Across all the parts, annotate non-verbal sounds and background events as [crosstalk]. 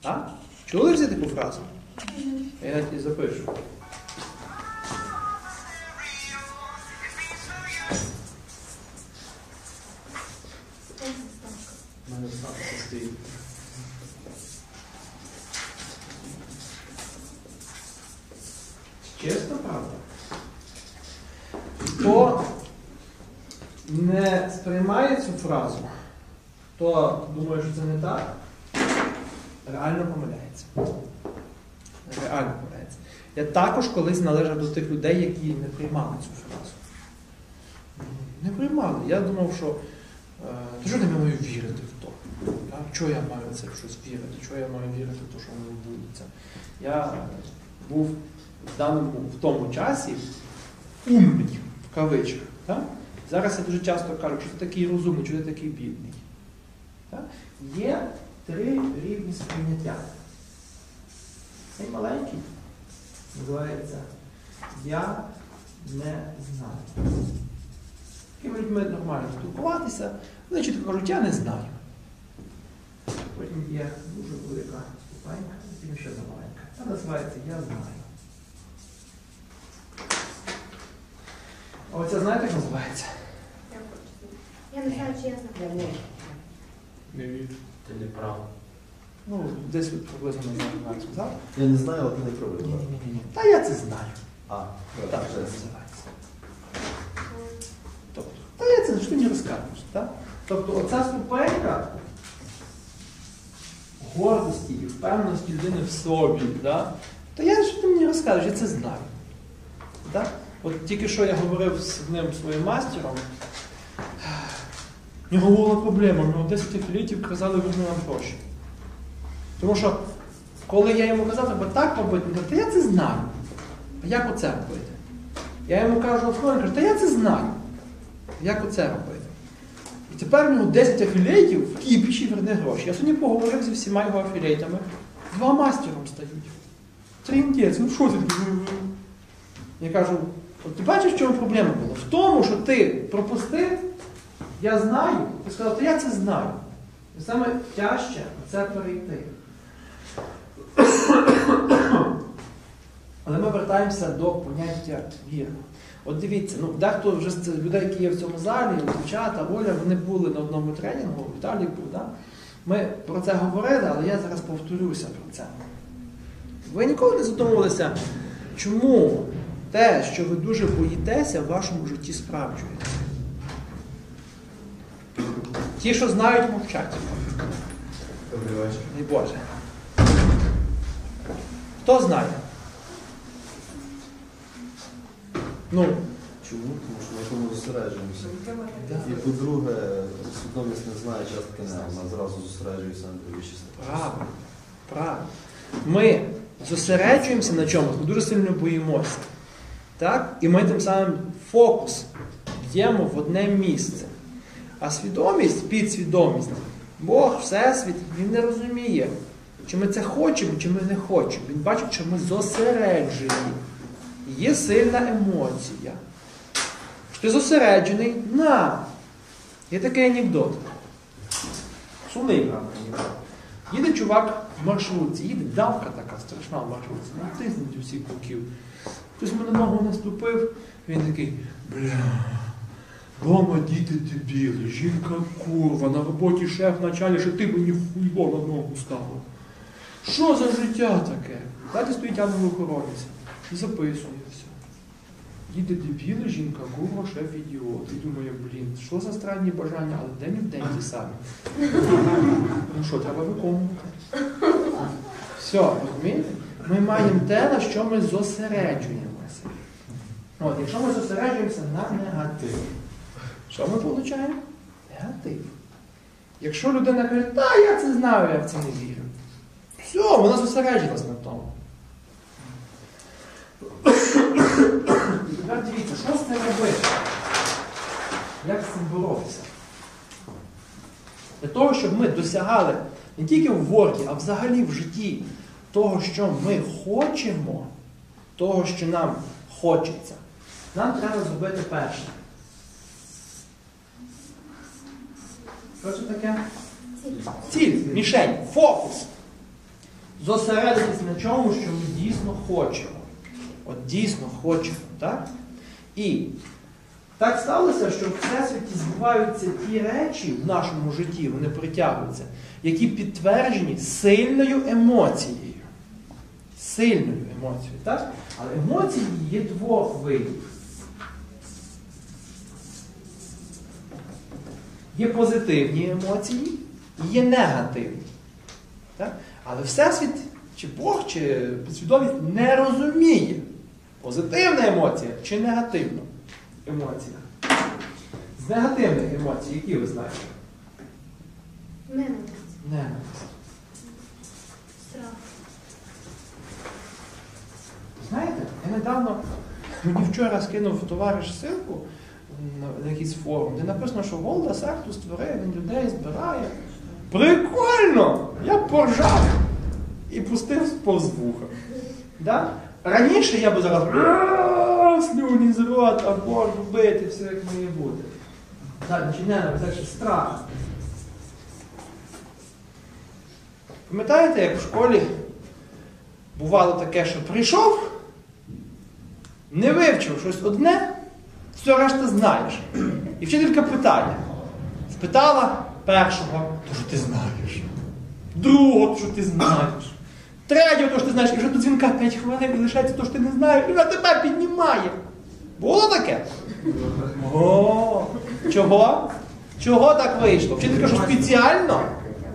Так? Чули вже таку фразу? Я навіть запишу. Чесно, правда? Хто не сприймає цю фразу, то думає, що це не так, реально помиляється. Реально помиляється. Я також колись належав до тих людей, які не приймали цю фразу. Не приймали. Я думав, що е, то що я маю вірити в то? Чого я маю в це щось вірити? Чого я маю вірити в те, що воно відбудеться? Я був в даному в тому часі умний, в кавичках. Так? Зараз я дуже часто кажу, що ти такий розумний, що ти такий бідний. Так? Є три рівні сприйняття. Цей маленький називається Я не знаю. Такими людьми нормально спілкуватися, вони чітко кажуть, я не знаю. Потім є дуже велика ступенька, потім ще маленька. Це називається Я знаю. А оця знаєте, як називається? Я не знаю, чи я знаю. Не вірю. Ти не прав. Ну, десь от приблизно на знаю, сказав. Я не знаю, але ти не правий. Ні, ні, ні, ні. Та я це знаю. А, Так, так, це називається. Тобто, та я це що ти мені розкажеш, так? Тобто оця ступенька гордості і впевненості людини в собі, да? то я що ти мені розкажеш, я це знаю. Так? От тільки що я говорив з одним своїм мастером, в нього була проблема, в нього 10 літів казали, верни нам гроші. Тому що, коли я йому казав, треба так робити, він каже, та я це знаю. А як оце робити? Я йому кажу, він каже, та я це знаю. Як оце робити? І тепер в нього 10 афілейтів в кіпіші верне гроші. Я сьогодні поговорив зі всіма його афілейтами. Два мастером стають. Тріндець, ну що ти? Я кажу, от ти бачиш, в чому проблема була? В тому, що ти пропустив, я знаю, ти сказав, то я це знаю. І саме тяжче це перейти. Але ми вертаємося до поняття віри. От дивіться, ну дехто вже з людей, які є в цьому залі, дівчата, Оля, вони були на одному тренінгу, Віталій був, да? ми про це говорили, але я зараз повторюся про це. Ви ніколи не задумувалися, чому те, що ви дуже боїтеся, в вашому житті справджується? Ті, що знають, мовчать. Добрий вечір. Дай Боже. Хто знає? Ну, Чому? Тому що на чому зосереджуємося. І по-друге, свідомість не знає частки не, вона зразу зосереджується на найвищій Правильно. Правильно. Ми зосереджуємося на чомусь, ми дуже сильно боїмося. Так? І ми тим самим фокус б'ємо в одне місце. А свідомість, підсвідомість, Бог, Всесвіт, Він не розуміє, чи ми це хочемо, чи ми не хочемо. Він бачить, що ми зосереджені. Є сильна емоція. Ти зосереджений на. Є такий анекдот. Сумний, правда, анекдот. Їде чувак в маршрутці, їде давка така страшна в маршрутці, ну тиснуть усіх боків. Хтось мене ногу наступив, він такий, бля, дома діти дебіли, жінка курва, на роботі шеф началі, що ти мені хуйло на ногу ставив. Що за життя таке? Далі стоїть ангел охоронець і записує все. Діти дебіли, жінка курва, шеф ідіот. І думаю, блін, що за странні бажання, але день в день ті самі. Ну що, треба виконувати. Все, розумієте? Ми маємо те, на що ми зосереджуємося. От, якщо ми зосереджуємося на негатив, що ми отримуємо? Негатив. Якщо людина каже, та я це знаю, я в це не вірю. Все, вона зосереджилась на тому. І тепер дивіться, що з цим робити? Як з цим боротися? Для того, щоб ми досягали не тільки в ворді, а взагалі в житті того, що ми хочемо, того, що нам хочеться, нам треба зробити перше. Що це таке? Ціль, мішень, фокус. зосередитись на чому, що ми дійсно хочемо. От дійсно хочемо, так? І так сталося, що в Всесвіті збуваються ті речі в нашому житті, вони притягуються, які підтверджені сильною емоцією. Сильною емоцією, так? Але емоції є двох видів. Є позитивні емоції і є негативні. Так? Але Всесвіт, чи Бог, чи підсвідомість не розуміє, позитивна емоція чи негативна емоція. З негативних емоцій, які ви знаєте? Ненависть. Ненависть. Страх. Знаєте, я недавно мені вчора скинув товариш ссылку на, якийсь форум, де написано, що Голда секту створив, він людей збирає. Прикольно! Я поржав і пустив повз вуха. Да? Раніше я би зараз «Ааа, слюні з рот, а Боже, бити, все як має бути. Так, ненависть, далі страх. Пам'ятаєте, як в школі бувало таке, що прийшов, не вивчив щось одне, все решта знаєш. І вчителька питає. Спитала першого, то що ти знаєш. Другого, то що ти знаєш. Третього, то що ти знаєш, і вже до дзвінка 5 хвилин і лишається то, що ти не знаєш, і вона тебе піднімає. Було таке? О, чого? Чого так вийшло? Вчителька, що спеціально?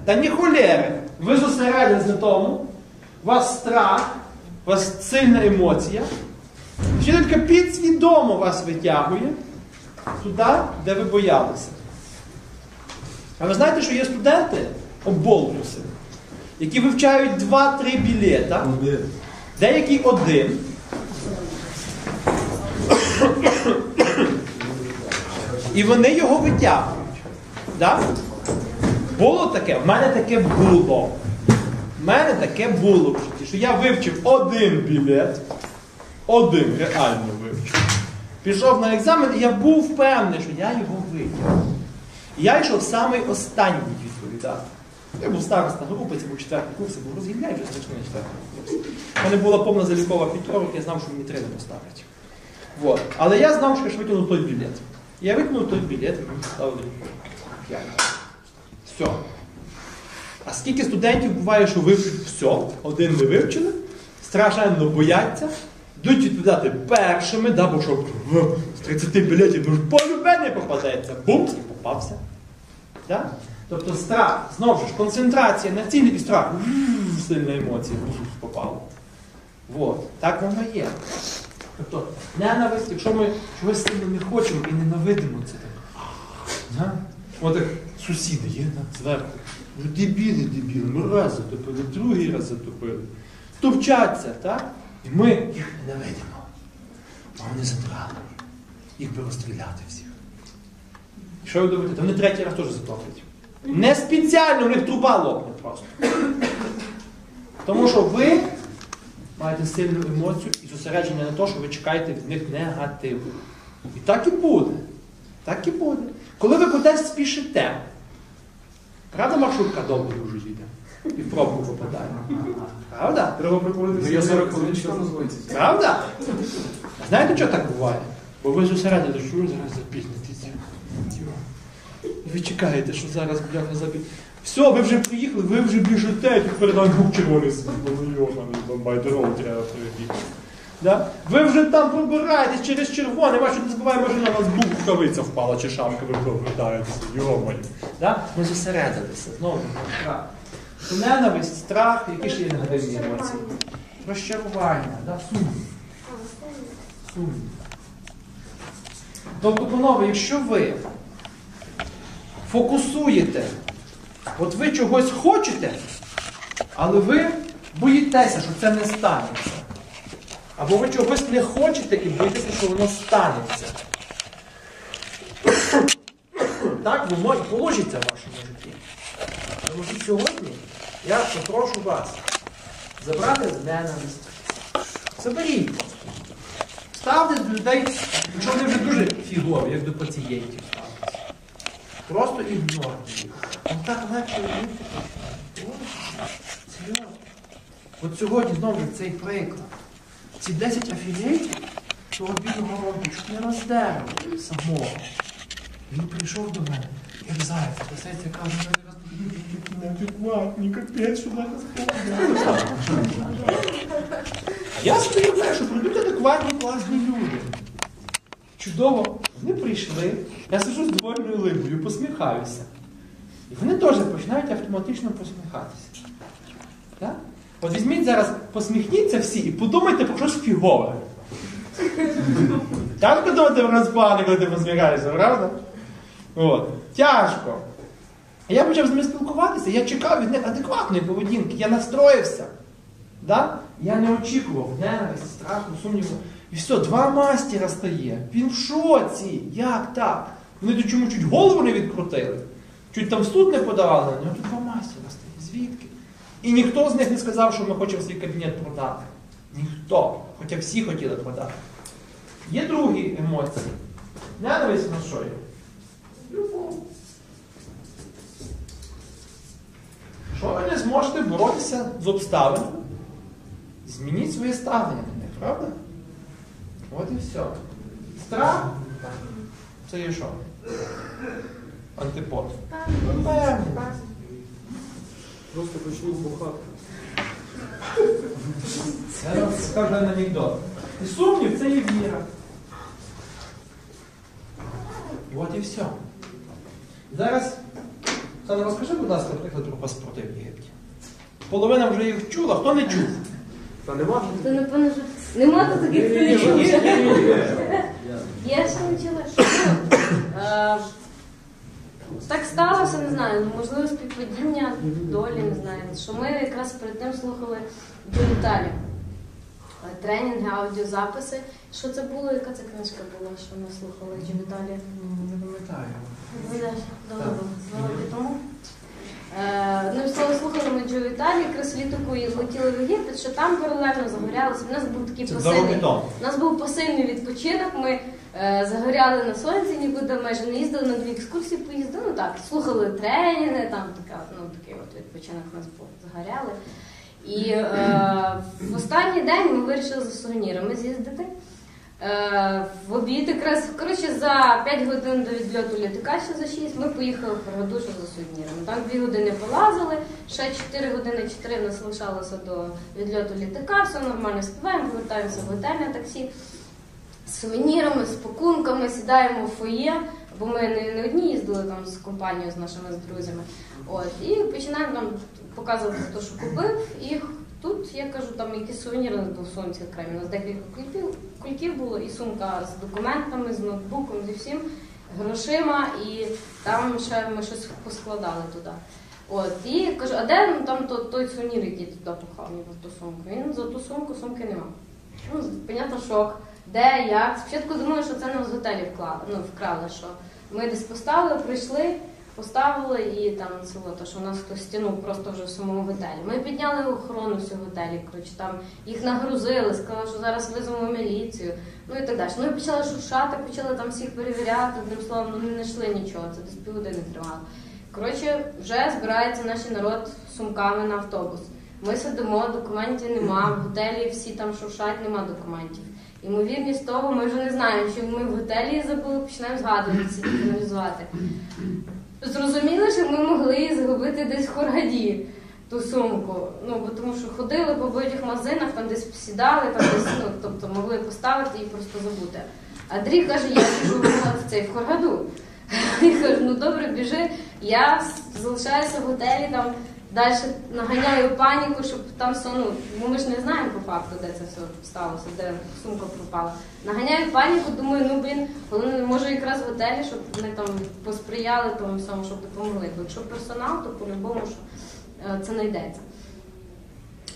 Та ні холєри. Ви зосередились на тому, у вас страх, у вас сильна емоція. Вчителька підсвідомо вас витягує туди, де ви боялися. А ви знаєте, що є студенти, оболтуси, які вивчають 2-3 білета, деякі один. І вони його витягують. Да? Було таке? В мене таке було. В мене таке було в житті, що я вивчив один білет, один реально вивчив. Пішов на екзамен, і я був впевнений, що я його витягнув. І я йшов самий останній відповідати. Я був староста групи, це був четвертий курс, я був розгільняй вже страшний четвертий курс. У мене була повна залікова п'ятерок, я знав, що мені три не поставлять. Вот. Але я знав, що я ж витягнув той білет. Я витягнув той білет, і мені поставили п'ять. Все. А скільки студентів буває, що вивчать все, один не вивчили, страшенно бояться, йдуть відповідати першими, да, бо що з 30 білетів ну ж полюбе не попадеться. Бумс, і попався. Да? Тобто страх, знову ж концентрація на цілі і страх. Сильна емоція, бумс, попало. Вот. Так воно є. Тобто ненависть, якщо ми чогось сильно не хочемо і ненавидимо це так. Да? От як сусіди є да, зверху. Ну, дебіли, дебіли, ми раз затопили, другий раз затопили. Товчаться, так? І ми їх ненавидимо. А вони забрали. Їх би розстріляти всіх. І що ви думаєте? Та вони третій раз теж затоплять. Не спеціально, у них труба лопне просто. Тому що ви маєте сильну емоцію і зосередження на те, що ви чекаєте від них негативу. І так і буде. Так і буде. Коли ви кудись спішите, правда маршрутка довго дуже? І в пробку попадає. Правда? Треба прикурити. Я 40 хвилин що називається. Правда? А знаєте, що так буває? Бо ви зосередили, що ви зараз запізнитеся. І ви чекаєте, що зараз бляха забіг. Все, ви вже приїхали, ви вже біжите, і перед вами був червоний дорогу треба перебігти. Да? Ви вже там пробираєтесь через червоне, ваша не збиває машина, у вас був рукавиця впала, чи шамка, ви повертаєтеся, йомаю. Да? Ми зосередилися, знову на. То Ненависть, страх, які ж є негативні емоції. Розчарування, да? сум. Сум. Тобто, панове, якщо ви фокусуєте, от ви чогось хочете, але ви боїтеся, що це не станеться. Або ви чогось не хочете і боїтеся, що воно станеться. Так, ви можете положиться в вашому житті. Тому що сьогодні я попрошу вас забрати ненависть. Заберіть. Ставте до людей, якщо вони вже дуже фігові, як до пацієнтів ставитися. Просто ігнорте їх. Ну так легше. Серйозно. От сьогодні знову цей приклад. Ці 10 афілієтів того бідного роду чуть не роздерли самого. Він прийшов до мене, як зайця, та зайця каже, неадекватні, капець, що зараз Я сподіваюся, що прийдуть адекватні класні люди. Чудово, вони прийшли, я сиджу з довольною либою, посміхаюся. І вони теж починають автоматично посміхатися. Так? От візьміть зараз, посміхніться всі і подумайте про щось фігове. Тяжко думати про розпани, коли ти посміхаєшся, правда? От. Тяжко. Я почав з ними спілкуватися, я чекав від них адекватної поведінки, я настроївся. Да? Я не очікував ненависті, страху, сумніву. І все, два мастера стає. Він в шоці. Як так? Вони тут чому чуть голову не відкрутили, чуть там в суд не подавали нього. Тут два мастера стає. Звідки? І ніхто з них не сказав, що ми хочемо свій кабінет продати. Ніхто. Хоча всі хотіли продати. Є другі емоції. Ненависть на що є? Любов. Що ви не зможете боротися з обставинами? Змініть своє ставлення до них, правда? От і все. Страх це є що? Антипод. Просто почніть бухати. Вам скажу анекдот. І сумнів це є віра. І от і все. Зараз, Оксана, розкажи, будь ласка, приклад про паспорти в Єгипті. Половина вже їх чула, хто не чув? Та нема? То напевно, що нема тут таких є, книжок. є. Я ще не чула. Е, Так сталося, не знаю, можливо, співпадіння долі, не знаю. Що ми якраз перед тим слухали Віталі. Тренінги, аудіозаписи. Що це було? Яка це книжка була, що ми слухали Джо Віталія? Не пам'ятаю. Тому. Е, Ну, слухали ми Джо Віталій, якраз літаку і злетіли в Єгипет, що там паралельно загорялося. У нас був такий посильний. У нас був посильний відпочинок. Ми е, загоряли на сонці, нікуди майже не їздили, на дві екскурсії поїздили. Ну так, слухали тренінги, там така, ну, такий от відпочинок у нас був, загоряли. І е, в останній день ми вирішили за сувенірами з'їздити. Е, в обід якраз коротше за 5 годин до відльоту літака ще за 6 ми поїхали в Прогодушу за сувенірами. Там 2 години полазили, ще 4 години 4 в нас лишалося до відльоту літака, все нормально співаємо, повертаємося в готель на таксі з сувенірами, з пакунками, сідаємо в фоє, бо ми не, не одні їздили там з компанією, з нашими з друзями. От, і починаємо там показувати те, що купив. І тут я кажу, там якісь сувеніри у нас сумці окремі. У нас декілька кульків, кульків було, і сумка з документами, з ноутбуком, зі всім, грошима, і там ще ми щось поскладали туди. От, і кажу, а де ну, там то, той сувенір, який туди поклав мені ту сумку? Він за ту сумку сумки нема. Ну, понятно, шок. Де, як? Спочатку думали, що це нам з готелі вклали, ну, вкрали, що ми десь поставили, прийшли, поставили і там це от, що у нас хтось стянув просто вже в самому готелі. Ми підняли охорону всього готелі, коротше, там їх нагрузили, сказали, що зараз визовемо міліцію, ну і так далі. Ну і почали шуршати, почали там всіх перевіряти, одним словом, ну не знайшли нічого, це десь півгодини тривало. Коротше, вже збирається наш народ сумками на автобус. Ми сидимо, документів нема, в готелі всі там шуршать, нема документів. Ймовірність того, ми вже не знаємо, чи ми в готелі забули, починаємо згадувати, аналізувати. Зрозуміло, що ми могли згубити десь в Хоргаді, ту сумку. Ну, бо тому що ходили по багатьох магазинах, там десь сідали, там десь, ну, тобто могли поставити і просто забути. Андрій каже, я біжу в цей в Хоргаду. [laughs] Я кажу, ну добре, біжи. Я залишаюся в готелі, там далі наганяю паніку, щоб там все, ну, бо ми ж не знаємо по факту, де це все сталося, де сумка пропала. Наганяю паніку, думаю, ну блін, головне, може якраз в готелі, щоб вони там посприяли тому всьому, щоб допомогли. Бо якщо персонал, то по-любому що е, це не йдеться.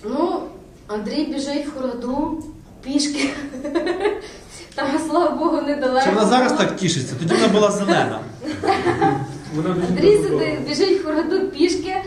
Ну, Андрій біжить в хороду, пішки. [laughs] Там, слава Богу, недалеко. Чи вона зараз так тішиться? Тоді вона була зелена. [laughs] Андрій біжить в Хоргаду пішки,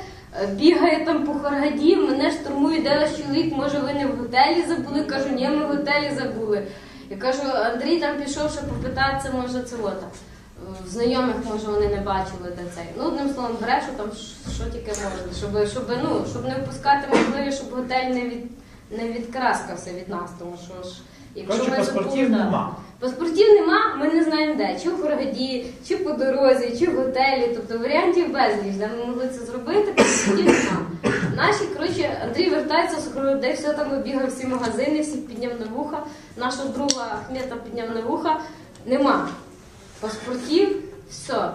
бігає там по Хоргаді, мене штурмує, де чоловік, може ви не в готелі забули? Кажу, ні, ми в готелі забули. Я кажу, Андрій там пішов, щоб попитатися, може це ота. Е, знайомих, може, вони не бачили де цей. Ну, одним словом, брешу там що тільки можна, щоб, щоб, ну, щоб не впускати можливість, щоб готель не від не відкраскався від нас, тому що ж якщо Коротше, паспортів забули, нема. Паспортів нема, ми не знаємо де. Чи в Хургаді, чи по дорозі, чи в готелі. Тобто варіантів безліч, де ми могли це зробити, паспортів нема. Наші, коротше, Андрій вертається з Хургади, все там обігав всі магазини, всіх підняв на вуха. Нашого друга Ахмета підняв на вуха. Нема. Паспортів, все.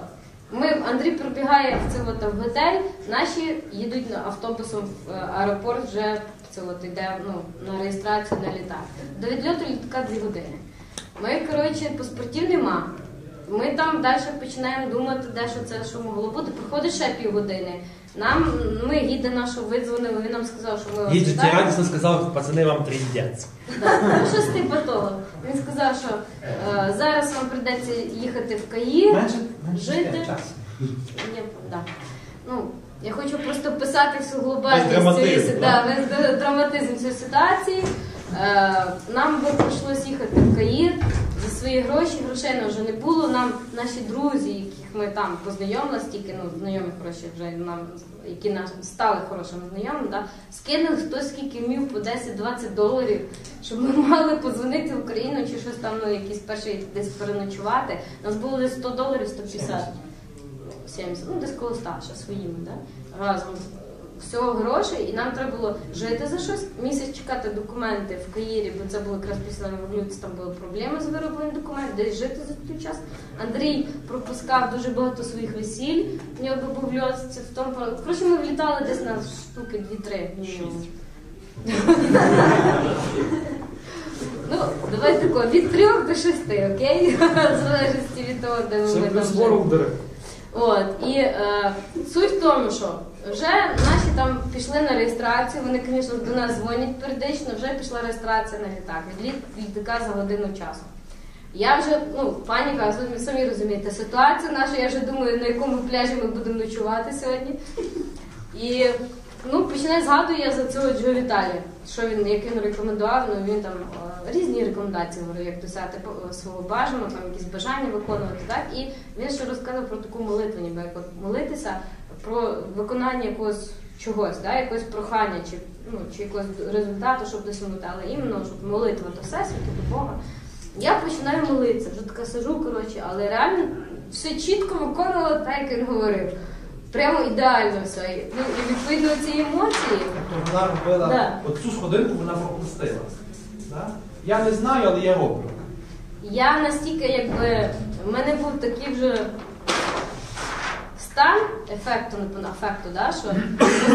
Ми, Андрій прибігає в це от, в готель, наші їдуть на автобусом в е, аеропорт, вже це от йде ну, на реєстрацію на літак. До відльоту літака дві години. Ми, коротше, паспортів нема. Ми там далі починаємо думати, де що це що могло бути. Проходить ще півгодини. Нам ми гіда нашого видзвонили, він нам сказав, що ми вас Їдете вітаємо. радісно сказав, пацани вам тріндець. Да, ну, щось типу того. Він сказав, що е, зараз вам прийдеться їхати в Каїр. Менше, менше Жити. часу. Ні, да. Ну, я хочу просто писати всю глобальність драматизм, цієї да. весь драматизм цієї ситуації. Е, нам би прийшлось їхати в Каїр за свої гроші. Грошей нам вже не було. Нам наші друзі, яких ми там познайомилися, тільки ну, знайомі хороші вже нам, які нас стали хорошими знайомими, да, скинули хтось скільки вмів по 10-20 доларів, щоб ми мали подзвонити в Україну чи щось там, ну, якийсь перший десь переночувати. Нас було десь 100 доларів, 150. 70, ну десь коло 100 ще своїми, да? разом всього грошей, і нам треба було жити за щось, місяць чекати документи в Каїрі, бо це було якраз після революції, там були проблеми з виробленням документів, десь жити за той час. Андрій пропускав дуже багато своїх весіль, в нього був льот, це в тому. Коротше, ми влітали десь на штуки 2-3. [laughs] Ну, давай тако, від трьох до шести, окей? [laughs] Залежності від того, де ми Це там От і е, суть в тому, що вже наші там пішли на реєстрацію. Вони, звісно, до нас дзвонять періодично. Вже пішла реєстрація на літак. Відліт літака за годину часу. Я вже ну паніка, самі розумієте, ситуація наша. Я вже думаю, на якому пляжі ми будемо ночувати сьогодні. І ну починаю згадую я за цього Джо Віталі, що він як він рекомендував. Ну він там різні рекомендації говорив, як досягти свого бажаного, там якісь бажання виконувати. Так і він ще розказав про таку молитву, ніби як молитися про виконання якогось чогось, да, якогось прохання чи ну чи якогось результату, щоб досягнути, але іменно щоб молитва до всесвіту, до Бога. Я починаю молитися, вже така сижу, коротше, але реально все чітко виконувала так, як він говорив. Прямо ідеально все. І, Ну, і відповідно ці емоції. Тобто вона робила Да. оцю сходинку, вона пропустила. Да? Я не знаю, але я роблю. Я настільки, якби, в мене був такий вже стан ефекту, афекту, да, що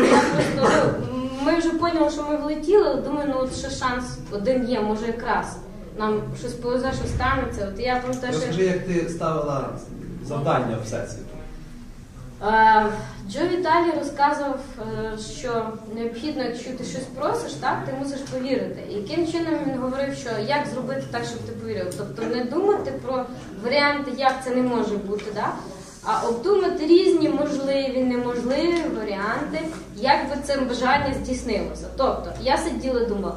я просто, ну, ми вже поняли, що ми влетіли, але думаю, ну от ще шанс один є, може якраз. Нам щось повезе, що станеться. От я пам'ятаю, що... Розкажи, як ти ставила завдання в всесвіту. Е, Джо Віталій розказував, е, що необхідно, якщо ти щось просиш, так ти мусиш повірити. І яким чином він говорив, що як зробити так, щоб ти повірив? Тобто не думати про варіанти, як це не може бути, да? а обдумати різні можливі, неможливі варіанти, як би це бажання здійснилося. Тобто я сиділа і думала.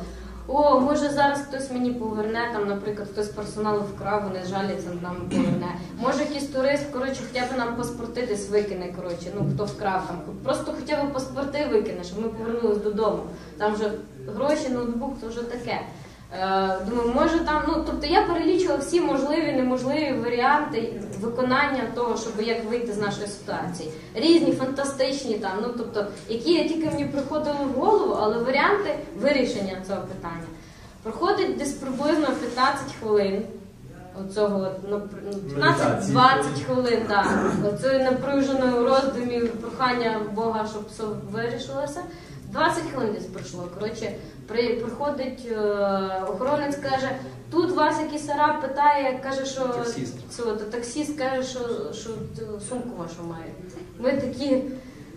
О, може зараз хтось мені поверне, там, наприклад, хтось з персоналу вкрав, вони жаляться нам поверне. Може якийсь турист, коротше, хоча б нам паспорти десь викине, коротше, ну хто вкрав там. Просто хоча б паспорти викине, щоб ми повернулись додому. Там вже гроші, ноутбук, то вже таке. Е, думаю, може там, ну тобто я перелічувала всі можливі, неможливі варіанти виконання того, щоб як вийти з нашої ситуації. Різні, фантастичні там, ну тобто, які тільки мені приходили в голову, але варіанти вирішення цього питання. Проходить десь приблизно 15 хвилин. Оцього ну, ну, 15-20 хвилин, так. Оцеї напруженої роздумів, прохання Бога, щоб все вирішилося. 20 хвилин десь пройшло. Коротше, при, приходить е, охоронець, каже, тут вас якийсь араб питає, каже, що Таксіст. це, от, таксіст каже, що, що сумку вашу має. Ми такі.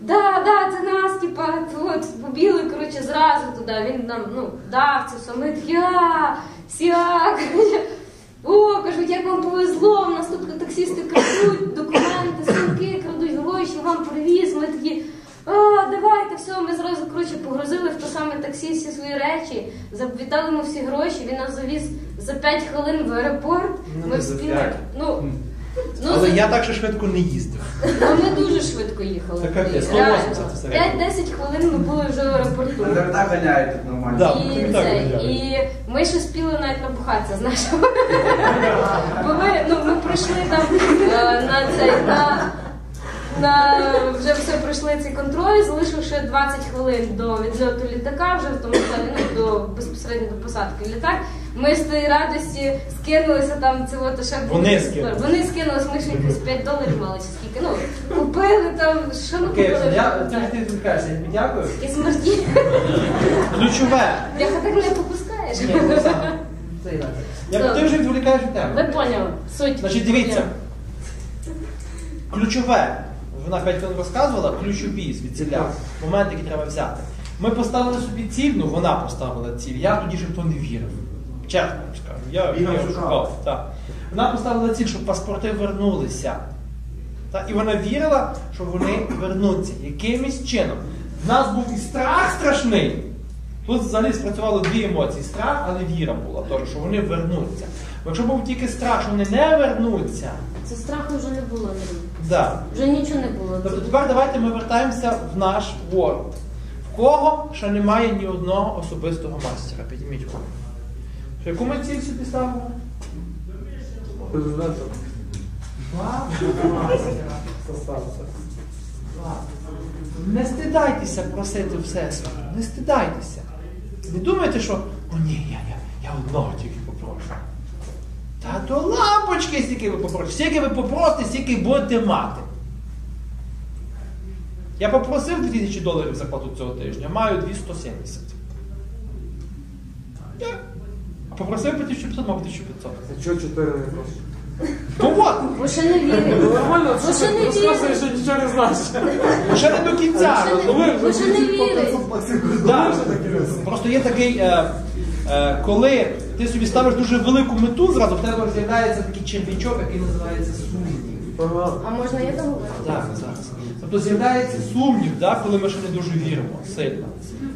Да, да, це нас, типа, от побігли, коротше, зразу туди. Він нам ну, дав це все. Ми такі, а, сяк. О, кажуть, як вам повезло, в нас тут таксісти крадуть документи, сумки крадуть, гроші, вам привіз. Ми такі, а, давайте, все, ми зразу коротше, погрузили в то саме таксі всі свої речі, віддали йому всі гроші, він нас завіз за 5 хвилин в аеропорт. Ну, Ми не за встигли. п'ять. Ну, Ну, Але за- я так ще швидко не їздив. Ну, ми дуже швидко їхали. Це капець, Реально. 180 в середньому. 5-10 хвилин ми були вже в аеропорту. Ви так ганяєте нормально. Да. І, тобі так це, виглядає. і ми ще спіли навіть набухатися з нашого. [laughs] Бо ми, ну, ми пройшли там е, на цей на, на вже все пройшли цей контроль, залишивши 20 хвилин до відльоту літака, вже в тому плані, ну, до безпосередньо до посадки літак. Ми з тієї радості скинулися там це от ще Вони скинули. Вони скинулися, ми ще якось 5 доларів мали чи скільки. Ну, купили там, що ми Окей, купили? я Так. ти я тобі дякую. І смерті. Ключове. Я так не попускаєш. Ні, ну, сам. Це інакше. Я ти вже відволікаєш від Ви поняли суть. Значить, дивіться. Ключове. Вона 5 хвилин розказувала, ключові звідсіля, моменти, які треба взяти. Ми поставили собі ціль, ну вона поставила ціль. Я тоді ж в то не вірив. Чесно вам скажу. Я Вірив, я шукав. Так. Вона поставила ціль, щоб паспорти вернулися. Та, і вона вірила, що вони вернуться якимось чином. В нас був і страх страшний. Тут взагалі спрацювало дві емоції: страх, але віра була, теж, що вони вернуться. Бо якщо був тільки страх, що вони не вернуться, Це страху вже не було. Да. Вже нічого не було. Тобто тепер давайте ми вертаємося в наш Word. В кого ще немає ні одного особистого мастера? Підніміть руку. Яку ми ціль собі ставимо? Не стидайтеся просити Всесвіту, не стидайтеся. Не думайте, що о ні, я, я, я одного тільки. Та то лампочки, стільки ви попросите. Стільки ви попросите, стільки будете мати. Я попросив 2000 доларів зарплату цього тижня, маю 270. Я. А попросив 1500, мав 1500. А чого чотири не просто? Ну от, Ви ще не вірите. Ну нормально, Ви що ще ти не розказуєш, що нічого не знаєш. ще не до кінця. Ви ще не- Ви вірите. Просто є такий, е, е, коли ти собі ставиш дуже велику мету, зразу в тебе з'являється такий черв'ячок, який називається сумнів. А можна я договорю? Так, зараз. Тобто з'являється сумнів, да, коли ми ще не дуже віримо сильно.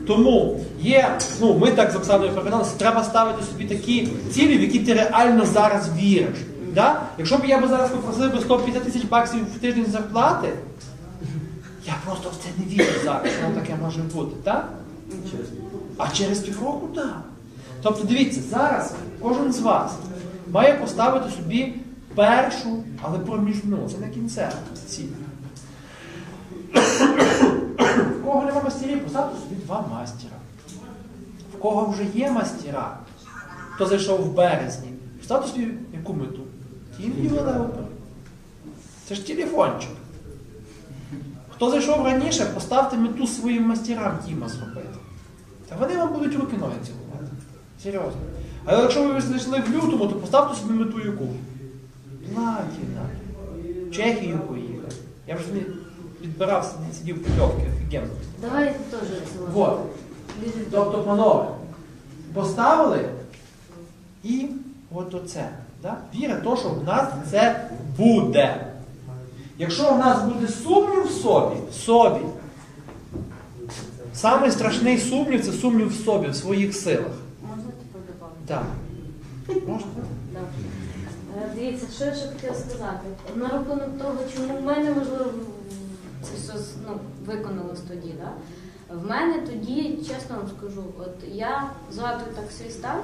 Тому є, ну ми так з Оксаною переконалися, треба ставити собі такі цілі, в які ти реально зараз віриш. Да? Якщо б я б зараз попросив би 150 тисяч баксів в тиждень зарплати, я просто в це не вірю зараз, що воно таке може бути, так? А через півроку так. Тобто дивіться, зараз кожен з вас має поставити собі першу, але проміжну, це не кінцева ціль. В кого нема мастерів, поставте собі два мастера. В кого вже є мастера, хто зайшов в березні, поставте собі яку мету? Team developer. Це ж телефончик. Хто зайшов раніше, поставте мету своїм мастерам Team'а зробити. Та вони вам будуть руки ноги цілувати. Серйозно. Але якщо ви зайшли в лютому, то поставте собі мету яку? Платіна. В Чехію поїхати. Я вже не сидів в путьовки, офігенно. Давай теж. Вот. Тобто, панове, поставили і от оце. Да? Віра, то, що в нас це буде. Якщо в нас буде сумнів в собі, в собі, самий страшний сумнів це сумнів в собі, в своїх силах. Так. Можна? Да. Е, Дивіться, що я ще хотіла сказати. На рахунок того, чому в мене можливо це все ну, виконалось тоді. Да? В мене тоді, чесно вам скажу, от я згадую так свій стан.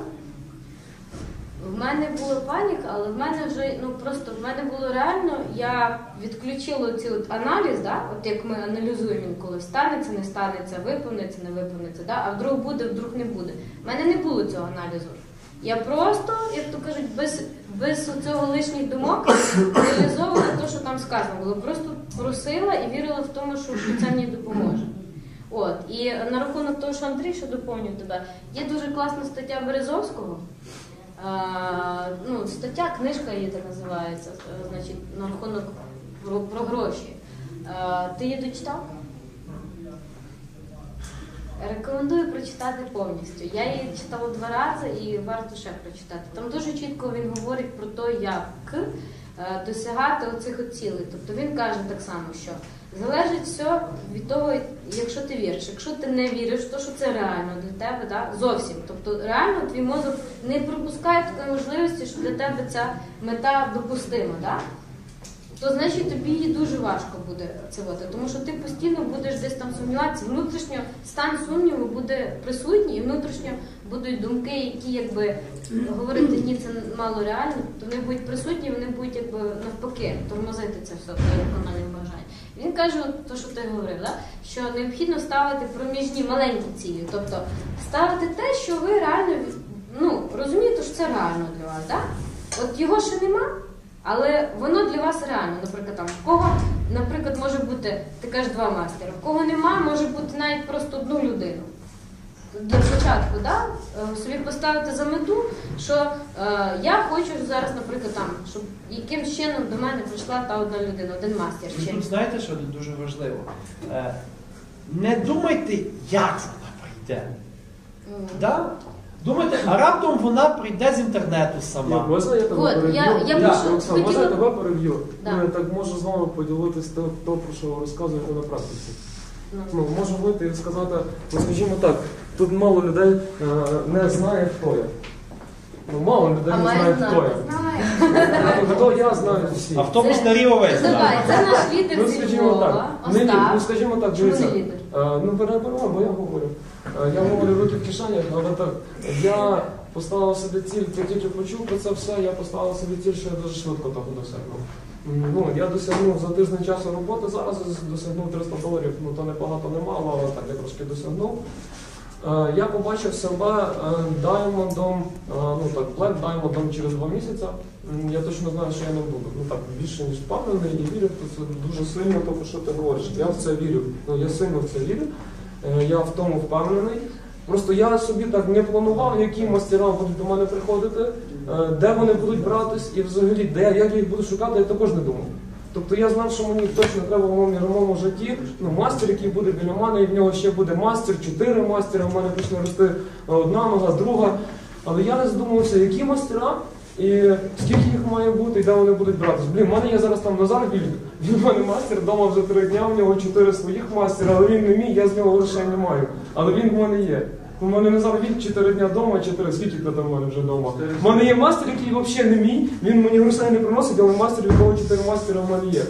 В мене була паніка, але в мене вже ну просто в мене було реально, я відключила цей от аналіз, да? от як ми аналізуємо інколи станеться, не станеться, виповниться, не виповниться, да? а вдруг буде, вдруг не буде. В мене не було цього аналізу. Я просто, як то кажуть, без, без цього лишніх думок реалізовувала те, що там сказано було. Просто просила і вірила в тому, що це мені допоможе. От і на рахунок того, що Андрій, що доповню тебе, є дуже класна стаття Березовського. А, ну, стаття, книжка її так називається, е, значить, на рахунок про, про гроші. А, ти її дочитав? Рекомендую прочитати повністю. Я її читала два рази і варто ще прочитати. Там дуже чітко він говорить про те, як е, досягати оцих цілей. Тобто він каже так само, що залежить все від того, якщо ти віриш. Якщо ти не віриш, то що це реально для тебе, да? зовсім. Тобто реально твій мозок не пропускає такої можливості, що для тебе ця мета допустима. Да? То значить тобі її дуже важко буде от, тому що ти постійно будеш десь там сумніватися. Внутрішньо стан сумніву буде присутній, і внутрішньо будуть думки, які якби говорити ні, це мало реально, то вони будуть присутні, вони будуть якби навпаки тормозити це все твоє виконання бажань. Він каже, от то, що ти говорив, що необхідно ставити проміжні маленькі цілі, тобто ставити те, що ви реально ну, розумієте, що це реально для вас. Да? От його ще нема, але воно для вас реально. Наприклад, там в кого, наприклад, може бути, ти кажеш два мастера, в кого нема, може бути навіть просто одну людину. Для початку, да? е, собі поставити за мету, що е, я хочу зараз, наприклад, там, щоб якимсь чином до мене прийшла та одна людина, один мастер. Чи Тут знаєте, що дуже важливо? Е, Не думайте, як вона прийде. М. Да? Думайте, а раптом вона прийде з інтернету сама. Можна я тебе переб'ю? я- я прошу, Оксана, можна я хотіла- тебе переб'ю? Да. Ну, я так можу з вами поділитися то, то, про що ви розказуєте на практиці. Ну. Ну, можу вийти і сказати, ну скажімо так, тут мало людей е, не знає, хто я. Ну, мало людей А не має знає, хто знати, я. знає. Ну, Хто я знаю всі. Автобус Це- на Рівовець. Ну, Давай, це наш лідер Ну, зі скажімо так, ну, Остап. скажімо так, Чому дивіться. лідер? Е, Ну, перебиваю, бо я говорю. Е, Я говорю руки в кишенях, але так. Я поставив собі ціль, я тільки почув про це все, я поставив собі ціль, що я дуже швидко того досягнув. Ну, я досягнув за тиждень часу роботи, зараз досягнув 300 доларів, ну то не багато, не мало, але так я трошки досягнув. Е, Я побачив себе е, даймондом, ну так, Black даймондом через два місяці. Я точно знаю, що я не буду. Ну так, більше ніж впевнений і вірю в це дуже сильно, тому що ти говориш. Я в це вірю. Ну, я сильно в це вірю. Е, Я в тому впевнений. Просто я собі так не планував, які мастера будуть до мене приходити, е, де вони будуть братись, і взагалі, де як я їх буду шукати, я також не думав. Тобто я знав, що мені точно треба в моєму міровому житті ну, мастер, який буде біля мене, і в нього ще буде мастер, чотири мастера, в мене почне рости одна нога, друга. Але я не задумувався, які мастера і скільки їх має бути, і де вони будуть братись. Блін, в мене є зараз там Назар Вілік, він в мене мастер, вдома вже три дня, в нього чотири своїх мастера, але він не мій, я з нього грошей не маю. Але він в мене є. У мене Назар Вілік чотири дня вдома, чотири, скільки там в мене вже вдома? У мене є мастер, який взагалі не мій, він мені грошей не приносить, але мастер, від того чотири мастера в мене є.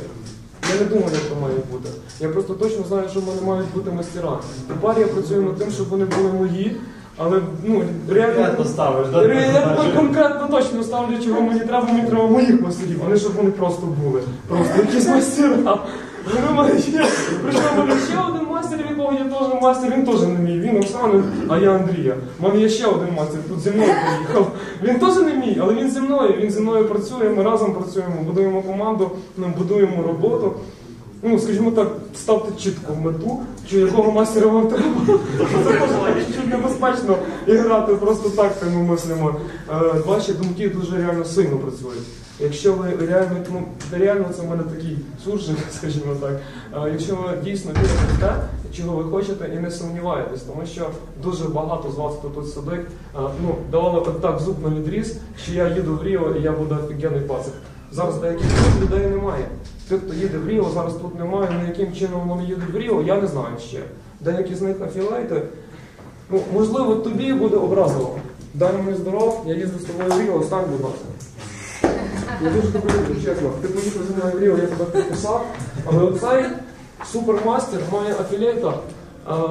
Я не думаю, як це має бути. Я просто точно знаю, що в мене мають бути мастера. Тепер я працюю над тим, щоб вони були мої, але ну реально. Ставиш, да? Я конкретно точно ставлю, чого мені треба, мені треба моїх мастерів, а не щоб вони просто були. Просто якісь. Вони мене є. Причому мене ще один мастер, від якого я теж мастер, він теж не мій. Він Оксана, а я Андрія. У мене є ще один мастер, тут зі мною приїхав. Він теж не мій, але він зі мною. Він зі мною працює, ми разом працюємо, будуємо команду, будуємо роботу. Ну, скажімо так, ставте чітко мету, чи якого мастера вам треба. Це чуть небезпечно і грати просто так тими мислями. Е, Ваші думки дуже реально сильно працюють. Якщо ви реально, ну реально це в мене такий суржик, [laughs] скажімо так. Е, Якщо ви дійсно вірите в те, чого ви хочете, і не сумніваєтесь, тому що дуже багато з вас, хто тут сидить, е, ну давало так так зуб на відріз, що я їду в Ріо і я буду офігенний пацик. Зараз деяких людей немає. Тих, хто їде в Ріо, зараз тут немає. Ну яким чином вони їдуть в Ріо, я не знаю ще. Деякі з них affiliate 'и. Ну, можливо, тобі буде образливо. Дай мені здоров, я їздив з тобою в Ріо, стань, будь ласка. Я дуже тебе люблю, чесно. Ти поїхав зі мною в Ріо, я тебе підписав, але оцей супермастер має affiliate 'а.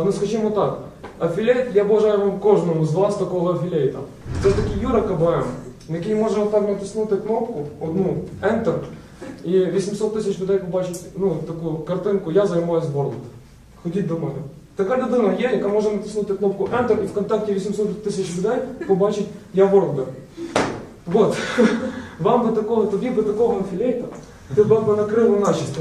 Ну скажімо так, affiliate, я бажаю вам кожному з вас такого affiliate 'а. Це такий Юра КБМ, який може отак натиснути кнопку, одну, Enter, і 800 тисяч людей побачать ну, таку картинку, я займаюся Бордом. Ходіть до мене. Така людина є, яка може натиснути кнопку Enter і в контакті 800 тисяч людей побачить я World. Вот. [laughs] Вам би такого, тобі би такого афілейта, тебе б накрило начисто.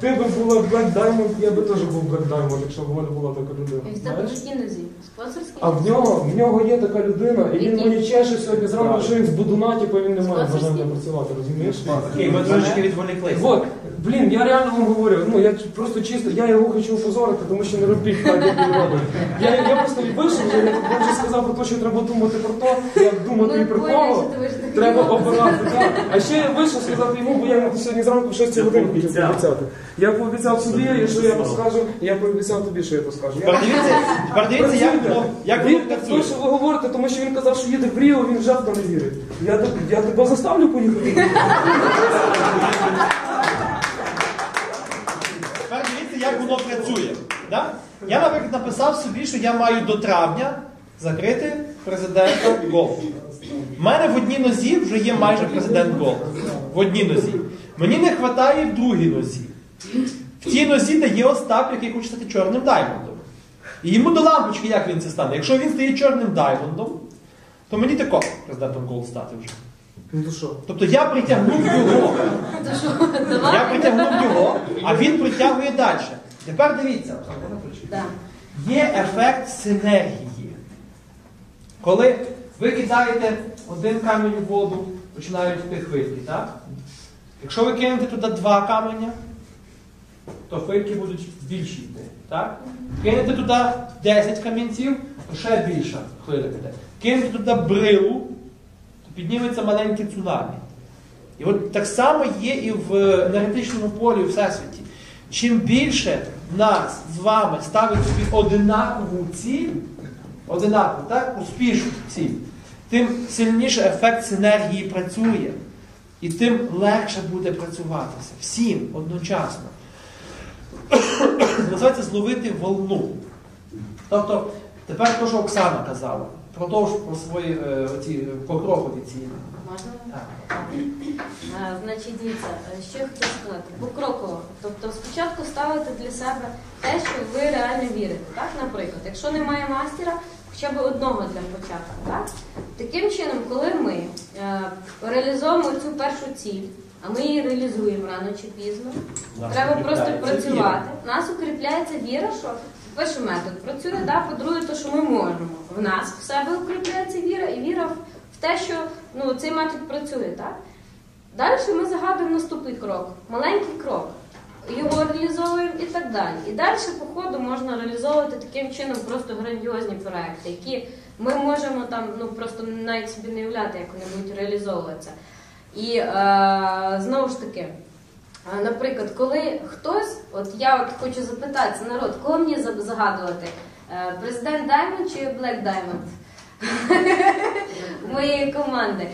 Ти би була Black Diamond, я би теж був Black Diamond, якщо б в мене була така людина. І в тебе Знаєш? кінезі. Спонсорський? А в нього, в нього є така людина, і він Який? мені чеше сьогодні зранку, що він з будуна, типу він не має бажання працювати, розумієш? Окей, ми трошечки відволіклися. Вот, блін, я реально вам говорю, ну я просто чисто, я його хочу опозорити, тому що не робіть так, як він робить. Я, я просто вийшов, вже, я вже сказав. про те, що треба думати про те, як думати і про кого. такі Треба обирати. так. А ще я вийшов сказати йому, бо я йому сьогодні зранку 6 годин хотів пообіцяти. Я пообіцяв собі, що я то скажу, і я пообіцяв тобі, що я то скажу. Тепер дивіться, тепер [laughs] дивіться, як воно, як воно Він те, працює. що ви говорите, тому що він казав, що їде в Ріо, він вже в то не вірить. Я, те- я тебе заставлю поїхати. [laughs] Тепер дивіться, як воно працює. Да? Я, наприклад, написав собі, що я маю до травня закрити президента Гол. У мене в одній нозі вже є майже президент Гол. В одній нозі. Мені не вистачає в другій нозі. В тій нозі, де є Остап, який хоче стати чорним даймондом. І йому до лампочки, як він це стане. Якщо він стає чорним даймондом, то мені тако президентом Гол стати вже. Ну? Тобто я притягнув його. [laughs] Я притягнув його, а він притягує далі. Тепер дивіться, є ефект синергії. Коли ви кидаєте один камінь у воду, починають йти хвильки, так? Якщо ви кинете туди два каменя, то хвильки будуть більші йти. Так? Кинете туди 10 камінців, то ще більша хвиля піде. Кинете туди брилу, то підніметься маленьке цунамі. І от так само є і в енергетичному полі у Всесвіті. Чим більше нас з вами ставить собі одинакову ціль, одинакову, так, успішну ціль, тим сильніше ефект синергії працює. І тим легше буде працюватися. Всім одночасно. Називається зловити волну. Тобто, тепер те, що Оксана казала, про про свої е, оці покрокові цілі. Можна? Так. Значить, дивіться, е, що я хотіла сказати. Покроково. Тобто спочатку ставити для себе те, що ви реально вірите. Так, наприклад, якщо немає мастера, хоча б одного для початку. Так? Таким чином, коли ми е, реалізовуємо цю першу ціль, а ми її реалізуємо рано чи пізно, Нас треба просто працювати. У нас укріпляється віра, що по-перше, метод працює, да? по-друге, то, що ми можемо. В нас в себе укріпляється віра, і віра в те, що ну, цей метод працює. Так? Далі ми загадуємо наступний крок, маленький крок. Його реалізовуємо і так далі. І далі, по ходу, можна реалізовувати таким чином просто грандіозні проекти, які ми можемо там ну просто навіть собі не уявляти, як вони будуть реалізовуватися. І е, знову ж таки, е, наприклад, коли хтось, от я от хочу запитати народ, кого мені загадувати? Е, Президент Даймонд чи Блек Даймонд? [laughs] моєї команди.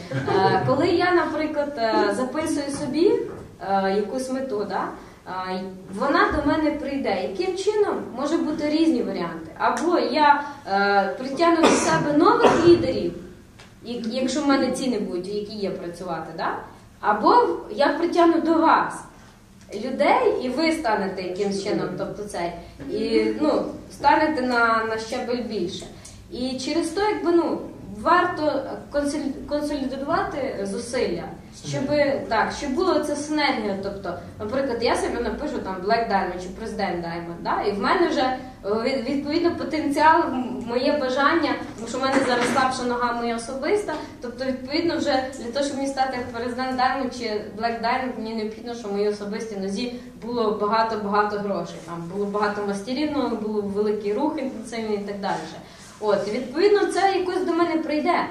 Коли я, наприклад, е, записую собі е, якусь мету, вона до мене прийде. Яким чином може бути різні варіанти? Або я е, притягну до себе нових лідерів, якщо в мене ці не будуть, які є працювати, або я притягну до вас. Людей, і ви станете якимсь чином, тобто цей, і ну, станете на, на щебель більше. І через то, якби ну, варто консолідувати зусилля, щоб так, щоб було це синергія. Тобто, наприклад, я собі напишу там Black Diamond чи President Diamond, да? і в мене вже е, відповідно потенціал, моє бажання, тому що в мене зараз слабша нога моя особиста. Тобто, відповідно, вже для того, щоб мені стати President Diamond чи Black Diamond, мені необхідно, щоб в моїй особистій нозі було багато-багато грошей. Там було багато мастерів, було великий рух інтенсивний і так далі. От, і відповідно, це якось до мене прийде.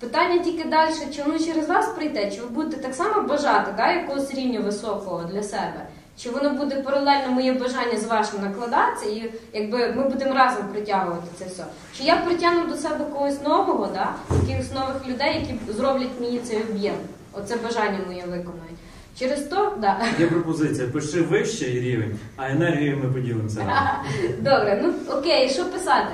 Питання тільки далі, чи воно через вас прийде, чи ви будете так само бажати да, якогось рівня високого для себе, чи воно буде паралельно моє бажання з вашим накладатися, і якби ми будемо разом притягувати це все. Чи я притягну до себе когось нового, да, якихось нових людей, які зроблять мені цей об'єм, оце бажання моє виконають. Через то, да. Є пропозиція, пиши вищий рівень, а енергію ми поділимося. [laughs] Добре, ну окей, що писати?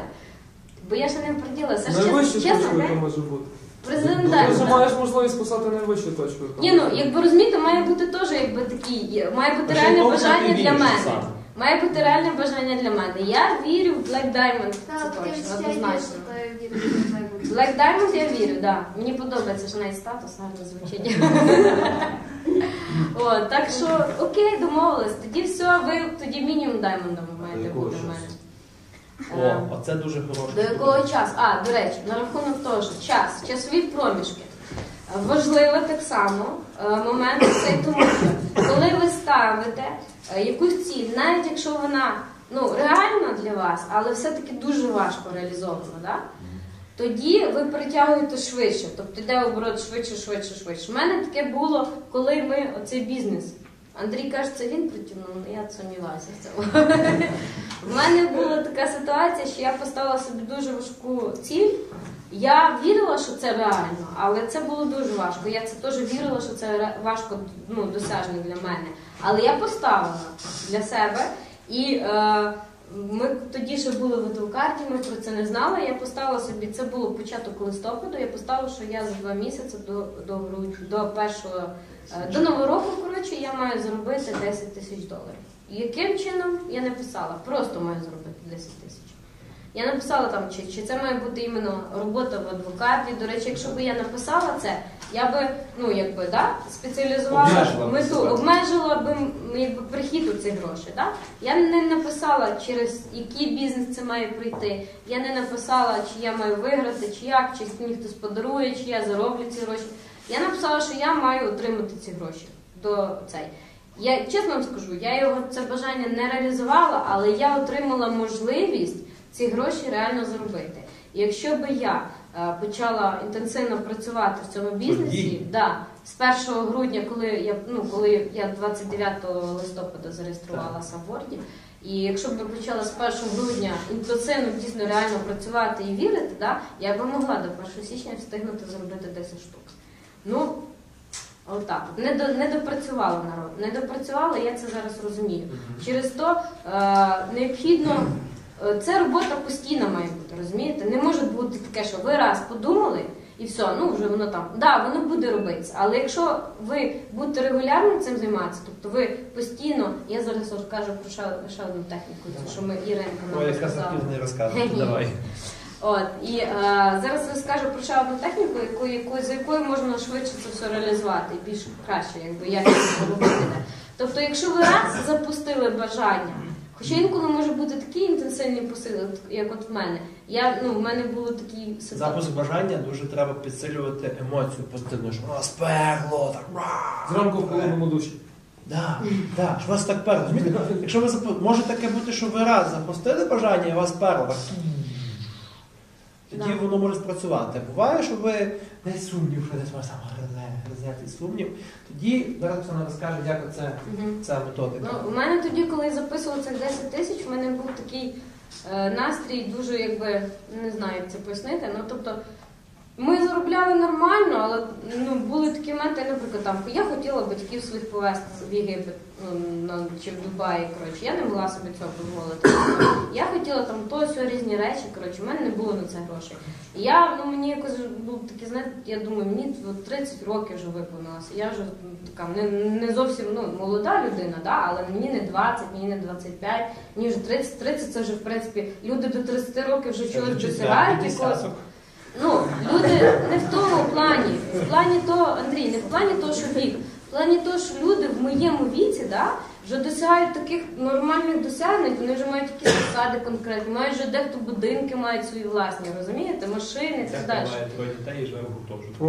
Бо я ще не приділася. Найвищу Чесно, точку, чесно, яка може бути. президент Ти вже маєш можливість писати найвищу точку. яка Ні, ну якби розумієте, має бути теж якби такий, має бути реальне ти бажання для віриш, мене. Оксана? Має бути реальне бажання для мене. Я вірю в Black Diamond, це Так, ти точно, однозначно. Black Diamond я вірю, да. Мені подобається, що навіть статус гарно звучить. [laughs] О, так що окей, домовились. Тоді все, ви тоді мінімум даймондом маєте якого бути в мене. О, оце дуже хороше. До якого часу? А, до речі, на рахунок того, що час, часові проміжки. Важливо так само е, момент цей, тому що коли ви ставите е, якусь ціль, навіть якщо вона ну, реальна для вас, але все-таки дуже важко реалізована, да? тоді ви притягуєте швидше, тобто йде оборот швидше, швидше, швидше. У мене таке було, коли ми оцей бізнес. Андрій каже, це він притягнув, але я сумніваюся в цьому. У мене була така ситуація, що я поставила собі дуже важку ціль. Я вірила, що це реально, але це було дуже важко. Я це теж вірила, що це важко ну, досяжно для мене. Але я поставила для себе і е, ми тоді ще були в адвокаті, ми про це не знали. Я поставила собі, це було початок листопаду. Я поставила, що я за два місяці до, до, до першого до нового року, коротше, я маю заробити 10 тисяч доларів. Яким чином я не писала? Просто маю заробити 10 тисяч. Я написала там, чи, чи це має бути іменно робота в адвокаті. До речі, якщо б я написала це, я би ну якби да, спеціалізувала Обмежила б мету, обмежила би якби прихід у цих грошей. Да? Я не написала, через який бізнес це має прийти. Я не написала, чи я маю виграти, чи як, чи мені хтось подарує, чи я зароблю ці гроші. Я написала, що я маю отримати ці гроші до цей. Я чесно вам скажу, я його це бажання не реалізувала, але я отримала можливість ці гроші реально заробити. І якщо би я е, почала інтенсивно працювати в цьому бізнесі, да, з 1 грудня, коли я ну коли я 29 листопада зареєструвалася в Ворді, і якщо б я почала з 1 грудня інтенсивно дійсно реально працювати і вірити, да, я би могла до 1 січня встигнути заробити 10 штук. Ну, Отак, от. не, до, не допрацювала народ. Не допрацювала, я це зараз розумію. Через то е, необхідно, е, це робота постійна має бути, розумієте? Не може бути таке, що ви раз подумали і все, ну вже воно там. Да, воно буде робитися. Але якщо ви будете регулярно цим займатися, тобто ви постійно, я зараз розкажу про ще, одну техніку, що ми Іринка нам розказала. От і е, зараз розкажу про ще одну техніку, яку, яку, за якою можна швидше це все реалізувати і більш краще, якби якісно робити. Тобто, якщо ви раз запустили бажання, хоча інколи може бути такий інтенсивний посил, як от в мене. Я ну в мене було такі ситуації. Запуск бажання дуже треба підсилювати емоцію позитивну, що воно сперло, так. ра. Зранку в холодному душі. Да, да, що вас так перло. Якщо ви запу... може таке бути, що ви раз запустили бажання, і вас перло, так. Тоді Да. воно може спрацювати. Буває, що ви не сумнів, що десь вас гризетий сумнів. Тоді зараз Оксана розкаже, як це Мгм. ця методика. Ну, у мене тоді, коли я записувала цих 10 тисяч, у мене був такий е, настрій, дуже якби не знаю, як це пояснити. Ну тобто ми заробляли нормально, але ну були такі моменти, наприклад, там я хотіла батьків своїх повезти в Єгипет ну, чи в Дубаї. Коротше, я не могла собі цього дозволити. Я хотіла там то все різні речі. Коротше, в мене не було на це грошей. І я ну мені якось був такий, знаєте, я думаю, мені 30 років вже виповнилося. Я вже ну, така не, не зовсім ну, молода людина, да, але мені не 20, мені не 25, мені вже 30, 30 це вже в принципі люди до 30 років вже чогось досягають. Ну, люди не в тому плані. В плані того, Андрій, не в плані того, що вік. В плані того, що люди в моєму віці, да, вже досягають таких нормальних досягнень, вони вже мають якісь посади конкретні, мають вже дехто будинки мають свої власні, розумієте, машини і так далі. троє дітей і живе в гуртожитку.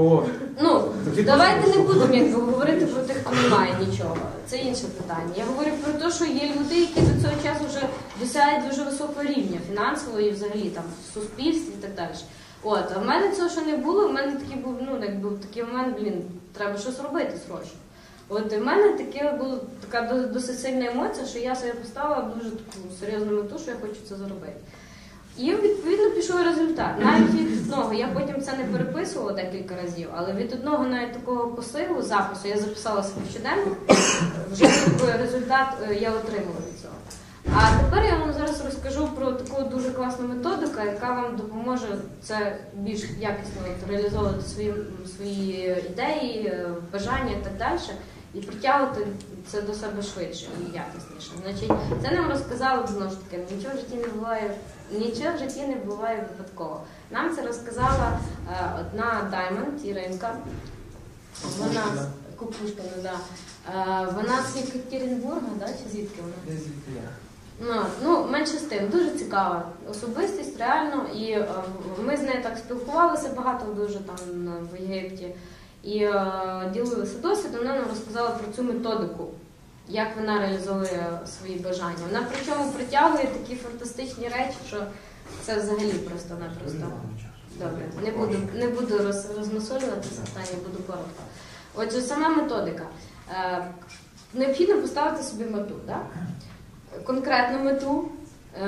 Ну, давайте не будемо якби говорити про тих, хто не має нічого. Це інше питання. Я говорю про те, що є люди, які до цього часу вже досягають дуже високого рівня фінансового і взагалі там в суспільстві і так далі. От, а в мене цього ще не було. В мене такий був, ну якби такий момент, блін, треба щось робити срочно. От і в мене таке була така досить сильна емоція, що я собі поставила дуже таку серйозну мету, що я хочу це зробити. І відповідно пішов результат. Навіть від одного, я потім це не переписувала декілька разів, але від одного навіть такого посилу запису я записала собі щоденно, вже результат е, я отримала від цього. А тепер я вам зараз розкажу про таку дуже класну методику, яка вам допоможе це більш якісно реалізовувати свої, свої ідеї, е, бажання і так далі, і притягувати це до себе швидше і якісніше. Значить, це нам розказали знову ж таки, нічого в житті не буває, нічого в житті не буває випадково. Нам це розказала е, одна Даймонд Іринка. Вона Кукушкина, да. Е, вона з Єкатеринбурга, да, чи звідки вона? Десь звідти я. Ну, ну, менше з тим, дуже цікава особистість, реально. І е, ми з нею так спілкувалися багато дуже там в Єгипті і е, ділилися досвідом. Вона нам розказала про цю методику, як вона реалізовує свої бажання. Вона причому притягує такі фантастичні речі, що це взагалі просто-напросто. Добре, не буду, не буду роз, розмасолювати це питання, буду коротко. Отже, сама методика. Е, необхідно поставити собі мету, так? Конкретну мету. Е,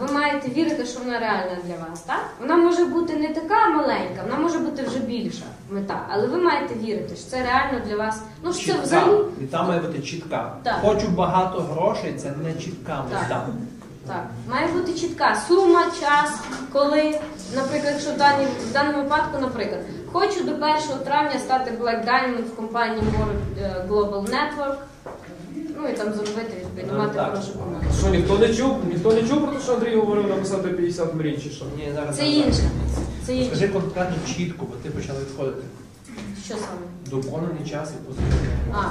ви маєте вірити, що вона реальна для вас. Так? Вона може бути не така маленька, вона може бути вже більша мета, але ви маєте вірити, що це реально для вас. Ну, що це взагалі. Там має бути чітка. Так. Хочу багато грошей, це не чітка мета. Так, має бути чітка сума, час, коли, наприклад, якщо в, даній, в даному випадку, наприклад, хочу до 1 травня стати Black Diamond в компанії е, Global Network, ну і там заробити відповідно, мати так. хорошу команду. Що ніхто не чув? Ніхто не чув про те, що Андрій говорив написати 50 мрій чи що? Ні, зараз Це зараз. інше. Це інше. Скажи конкретно чітко, бо ти почала відходити. Що саме? Доконаний час і позитивний. А,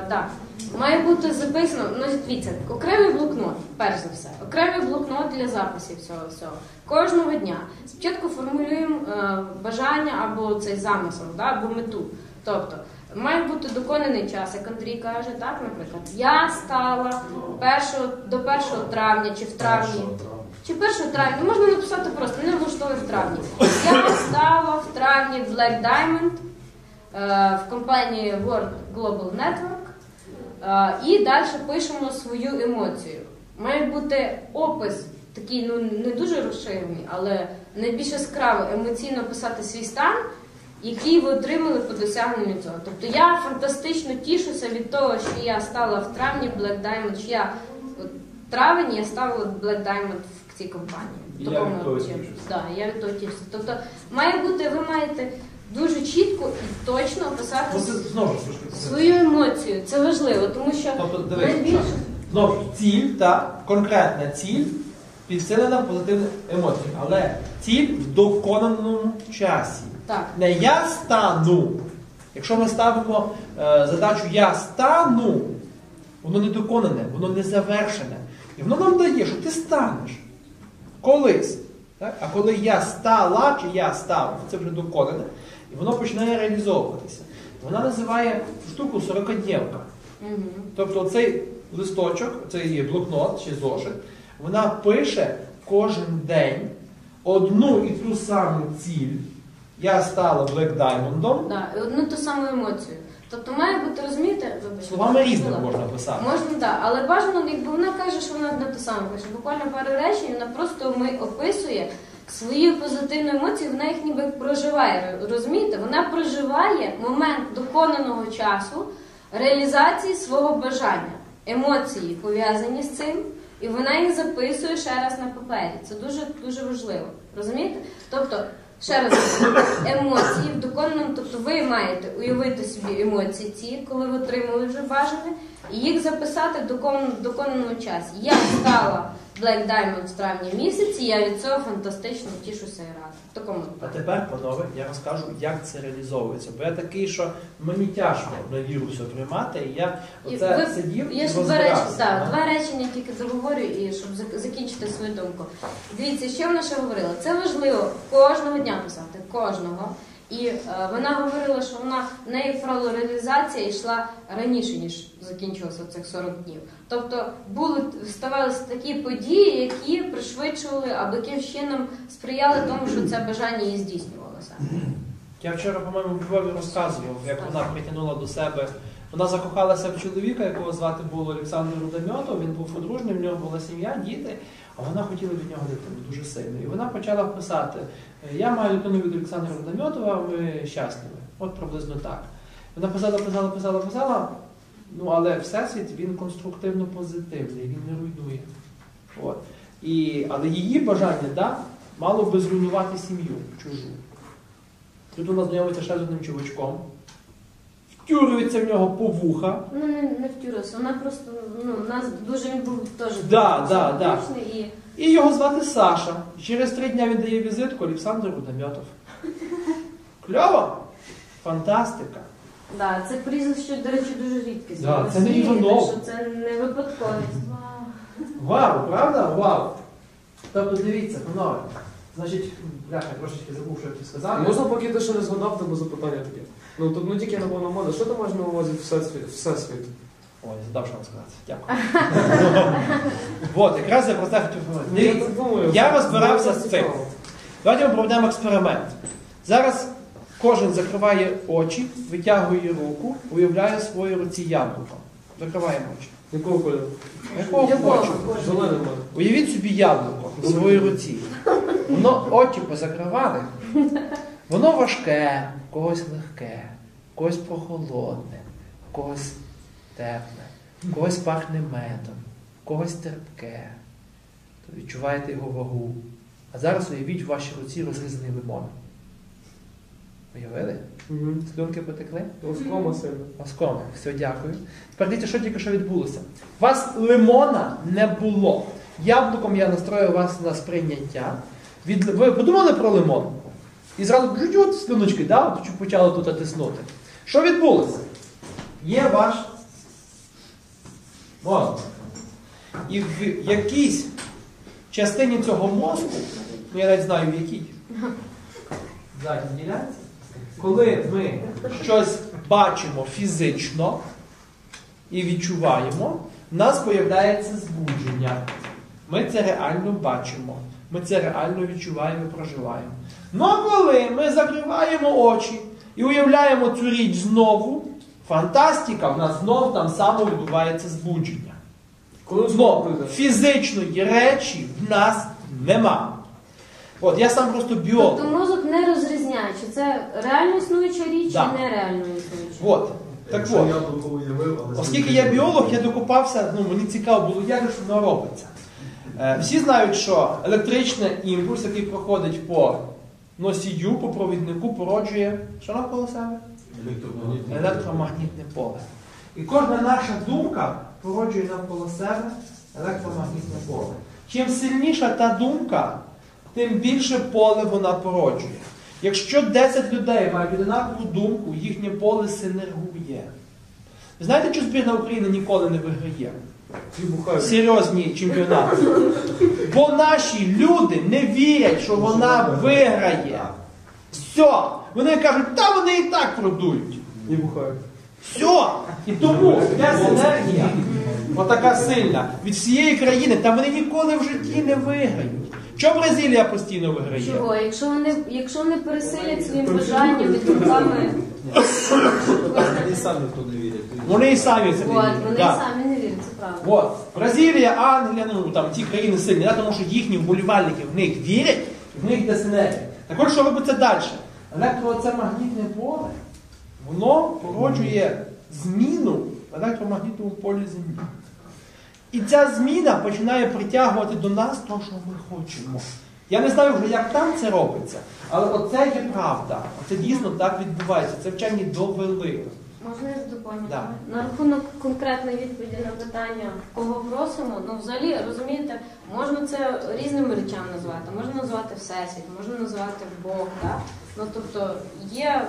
е, так. Має бути записано, ну дивіться, окремий блокнот, перш за все, окремий блокнот для записів цього всього. Кожного дня. Спочатку формулюємо е, бажання або цей замисел, да, або мету. Тобто, має бути доконаний час, як Андрій каже, так, наприклад, я стала першого, до 1 травня чи в травні. Чи 1 травня, Ну, можна написати просто, не влаштовує в травні. Я стала в травні Black Diamond е, в компанії World Global Network е, і далі пишемо свою емоцію. Має бути опис такий, ну не дуже розширений, але найбільш яскраво емоційно писати свій стан, який ви отримали по досягненню цього. Тобто я фантастично тішуся від того, що я стала в травні Black Diamond, що я от, травень я стала Black Diamond в цій компанії. В я від того тішуся. Да, я від того тішуся. Тобто має бути, ви маєте дуже чітко і точно описати Ну, це знову ж свою емоцію. Це важливо, тому що Тобто, дивись, найбільше Знову ж, ціль та конкретна ціль підсилена позитивною емоцією, але ціль в доконаному часі. Так. Не я стану. Якщо ми ставимо е, задачу я стану, воно не доконане, воно не завершене. І воно нам дає, що ти станеш колись. Так? А коли я стала чи я став, це вже доконане, і воно починає реалізовуватися. Вона називає штуку сорокоднівка. Угу. Тобто цей листочок, цей блокнот чи зошит, вона пише кожен день одну і ту саму ціль. Я стала Black Diamond. Да, і одну ту саму емоцію. Тобто має бути, розумієте, вибачте, Словами різними можна писати. Можна, так, але бажано, якби вона каже, що вона одне те саме пише. Буквально пару речень, вона просто ми описує свою позитивну емоцію, вона їх ніби проживає. Розумієте? Вона проживає момент доконаного часу реалізації свого бажання, емоції пов'язані з цим, і вона їх записує ще раз на папері. Це дуже дуже важливо. Розумієте? Тобто. Ще раз емоції в доконаному, тобто ви маєте уявити собі емоції ці, коли ви отримали вже бажане, і їх записати в докон- в доконаному часі. Я стала Black Diamond в травні місяці, я від цього фантастично тішуся і рада. В такому А випадку. тепер, панове, я розкажу, як це реалізовується. Бо я такий, що мені тяжко на віру все приймати, і я І оце ви- сидів Я ж два речі, розбирався. так, да? два речення тільки договорю, і щоб зак- закінчити свою думку. Дивіться, що вона ще говорила? Це важливо кожного дня писати, кожного. І е, вона говорила, що вона в неї як йшла раніше, ніж закінчилося цих 40 днів. Тобто були ставалися такі події, які пришвидшували або яким чином сприяли тому, що це бажання її здійснювалося. Я вчора, по-моєму, в Львові розказував, як вона притягнула до себе. Вона закохалася в чоловіка, якого звати було Олександр Рудомьотов, він був одружним, в нього була сім'я, діти, а вона хотіла від нього дитину дуже сильно. І вона почала писати: Я маю дитину від Олександра Рудомьотова, ми щасливі. От приблизно так. Вона писала, писала, писала, писала. Ну, але всесвіт він конструктивно позитивний, він не руйнує. От. І, але її бажання да, мало би зруйнувати сім'ю чужу. Тут вона знайомиться ще з одним чувачком, втюрюється в нього по вуха. Ну не, не втюрилася, вона просто ну, у нас дуже він був теж Да, да, да. симпатичний і І його звати Саша. Через три дня він дає візитку Олександру Рудомьотов. [laughs] Кльово? Фантастика. Да, це прізвище, до речі, дуже рідкісне. Да, це не Іванов. що це не випадковість. Вау, правда? Вау. Тобто дивіться, панове. Значить, бляха, я трошечки забув, що я хотів сказати. Можна, поки ти ще не згадав, тебе запитання таке. Ну тут ну тільки напевно мода. Що ти маєш на увазі всесвіт? всесвіт? Ой, задав, що вам сказати. Дякую. [laughs] От, якраз я про це хотів говорити. Ну, я розбирався з цим. Давайте ми проведемо експеримент. Зараз кожен закриває очі, витягує руку, уявляє в своїй руці яблуко. Закриваємо очі. Якого кольору? Якого хочу. Уявіть собі яблуко в своїй руці. Воно очі позакривали. Воно важке, в когось легке, в когось прохолодне, в когось тепле, в когось пахне медом, в когось терпке. То відчуваєте його вагу. А зараз уявіть в вашій руці розрізаний лимон. Уявили? Угу. Слюнки потекли? Оскома сильно. Оскоми. Все, дякую. Тепер дивіться, що тільки що відбулося. У вас лимона не було. Яблуком я настрою вас на сприйняття. Від... Ви подумали про лимон? І зразу жуть от слюночки, да? почали тут тиснути. Що відбулося? Є ваш мозок. І в якійсь частині цього мозку, ну я навіть знаю в якій, коли ми щось бачимо фізично і відчуваємо, в нас з'являється збудження. Ми це реально бачимо. Ми це реально відчуваємо і проживаємо. Ну а коли ми закриваємо очі і уявляємо цю річ знову, фантастика, в нас знов там само відбувається збудження. Коли Знов фізичної речі в нас нема. От я сам просто біолог. Тобто мозок не розрізняє, чи це реально існуюча річ, Да. чи нереально існуюча. От. Так от. я уявив, Оскільки я біолог, я докопався, ну мені цікаво було, як ж воно робиться. Е, всі знають, що електричний імпульс, який проходить по носію, по провіднику, породжує що навколо себе? електромагнітний Електромагнітне поле. І кожна наша думка породжує навколо себе електромагнітне поле. Чим сильніша та думка, тим більше поле вона породжує. Якщо 10 людей мають однакову думку, їхнє поле синергує. Ви знаєте, що збірна України ніколи не виграє? Серйозні чемпіонати. Бо наші люди не вірять, що вона виграє. Все. Вони кажуть, та вони і так продують. І бухають. Все. І тому ця синергія, отака сильна, від всієї країни, та вони ніколи в житті не виграють. Чому Бразилія постійно виграє? Чого? Якщо вони, якщо вони пересилять своїм бажанням і думками, Вони самі хто не вірять. Вони і самі це от, вірять. вони Да. самі не вірять, це правда. От. Бразилія, Англія, ну там ті країни сильні, да, тому що їхні вболівальники в них вірять, в них йде синергія. Так от що робиться далі? Електро це магнітне поле, воно породжує зміну в електромагнітному полі Землі. І ця зміна починає притягувати до нас те, що ми хочемо. Я не знаю вже, як там це робиться, але оце є правда. Це дійсно так відбувається. Це вчені довели. Можна я доповню? Да. На рахунок конкретної відповіді на питання, кого просимо, ну взагалі розумієте, можна це різними речами назвати. Можна назвати Всесвіт, можна назвати Бог. Да? Ну тобто є.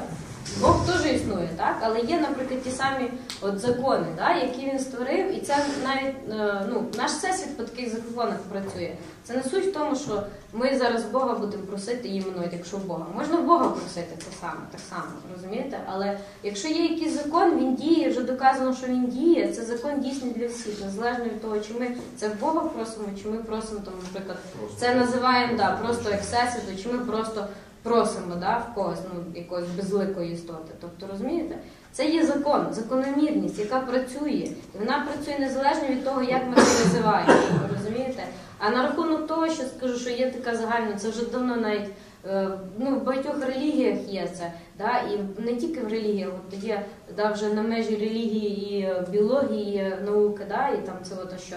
Бог теж існує, так? Але є, наприклад, ті самі от закони, да, які він створив, і це навіть е, ну, наш всесвіт по таких законах працює. Це не суть в тому, що ми зараз Бога будемо просити іменують, якщо Бога. Можна Бога просити те саме, так само, розумієте? Але якщо є якийсь закон, він діє, вже доказано, що він діє, це закон дійсний для всіх, незалежно від того, чи ми це в Бога просимо, чи ми просимо там, наприклад, це називаємо да, просто як всесвіту, чи ми просто просимо да, в когось, ну, якоїсь безликої істоти. Тобто, розумієте? Це є закон, закономірність, яка працює. І вона працює незалежно від того, як ми це називаємо. Розумієте? А на рахунок того, що скажу, що є така загальна, це вже давно навіть е, ну, в багатьох релігіях є це. Да? І не тільки в релігіях, от є да, вже на межі релігії і е, біології, і науки, да? і там це ото що.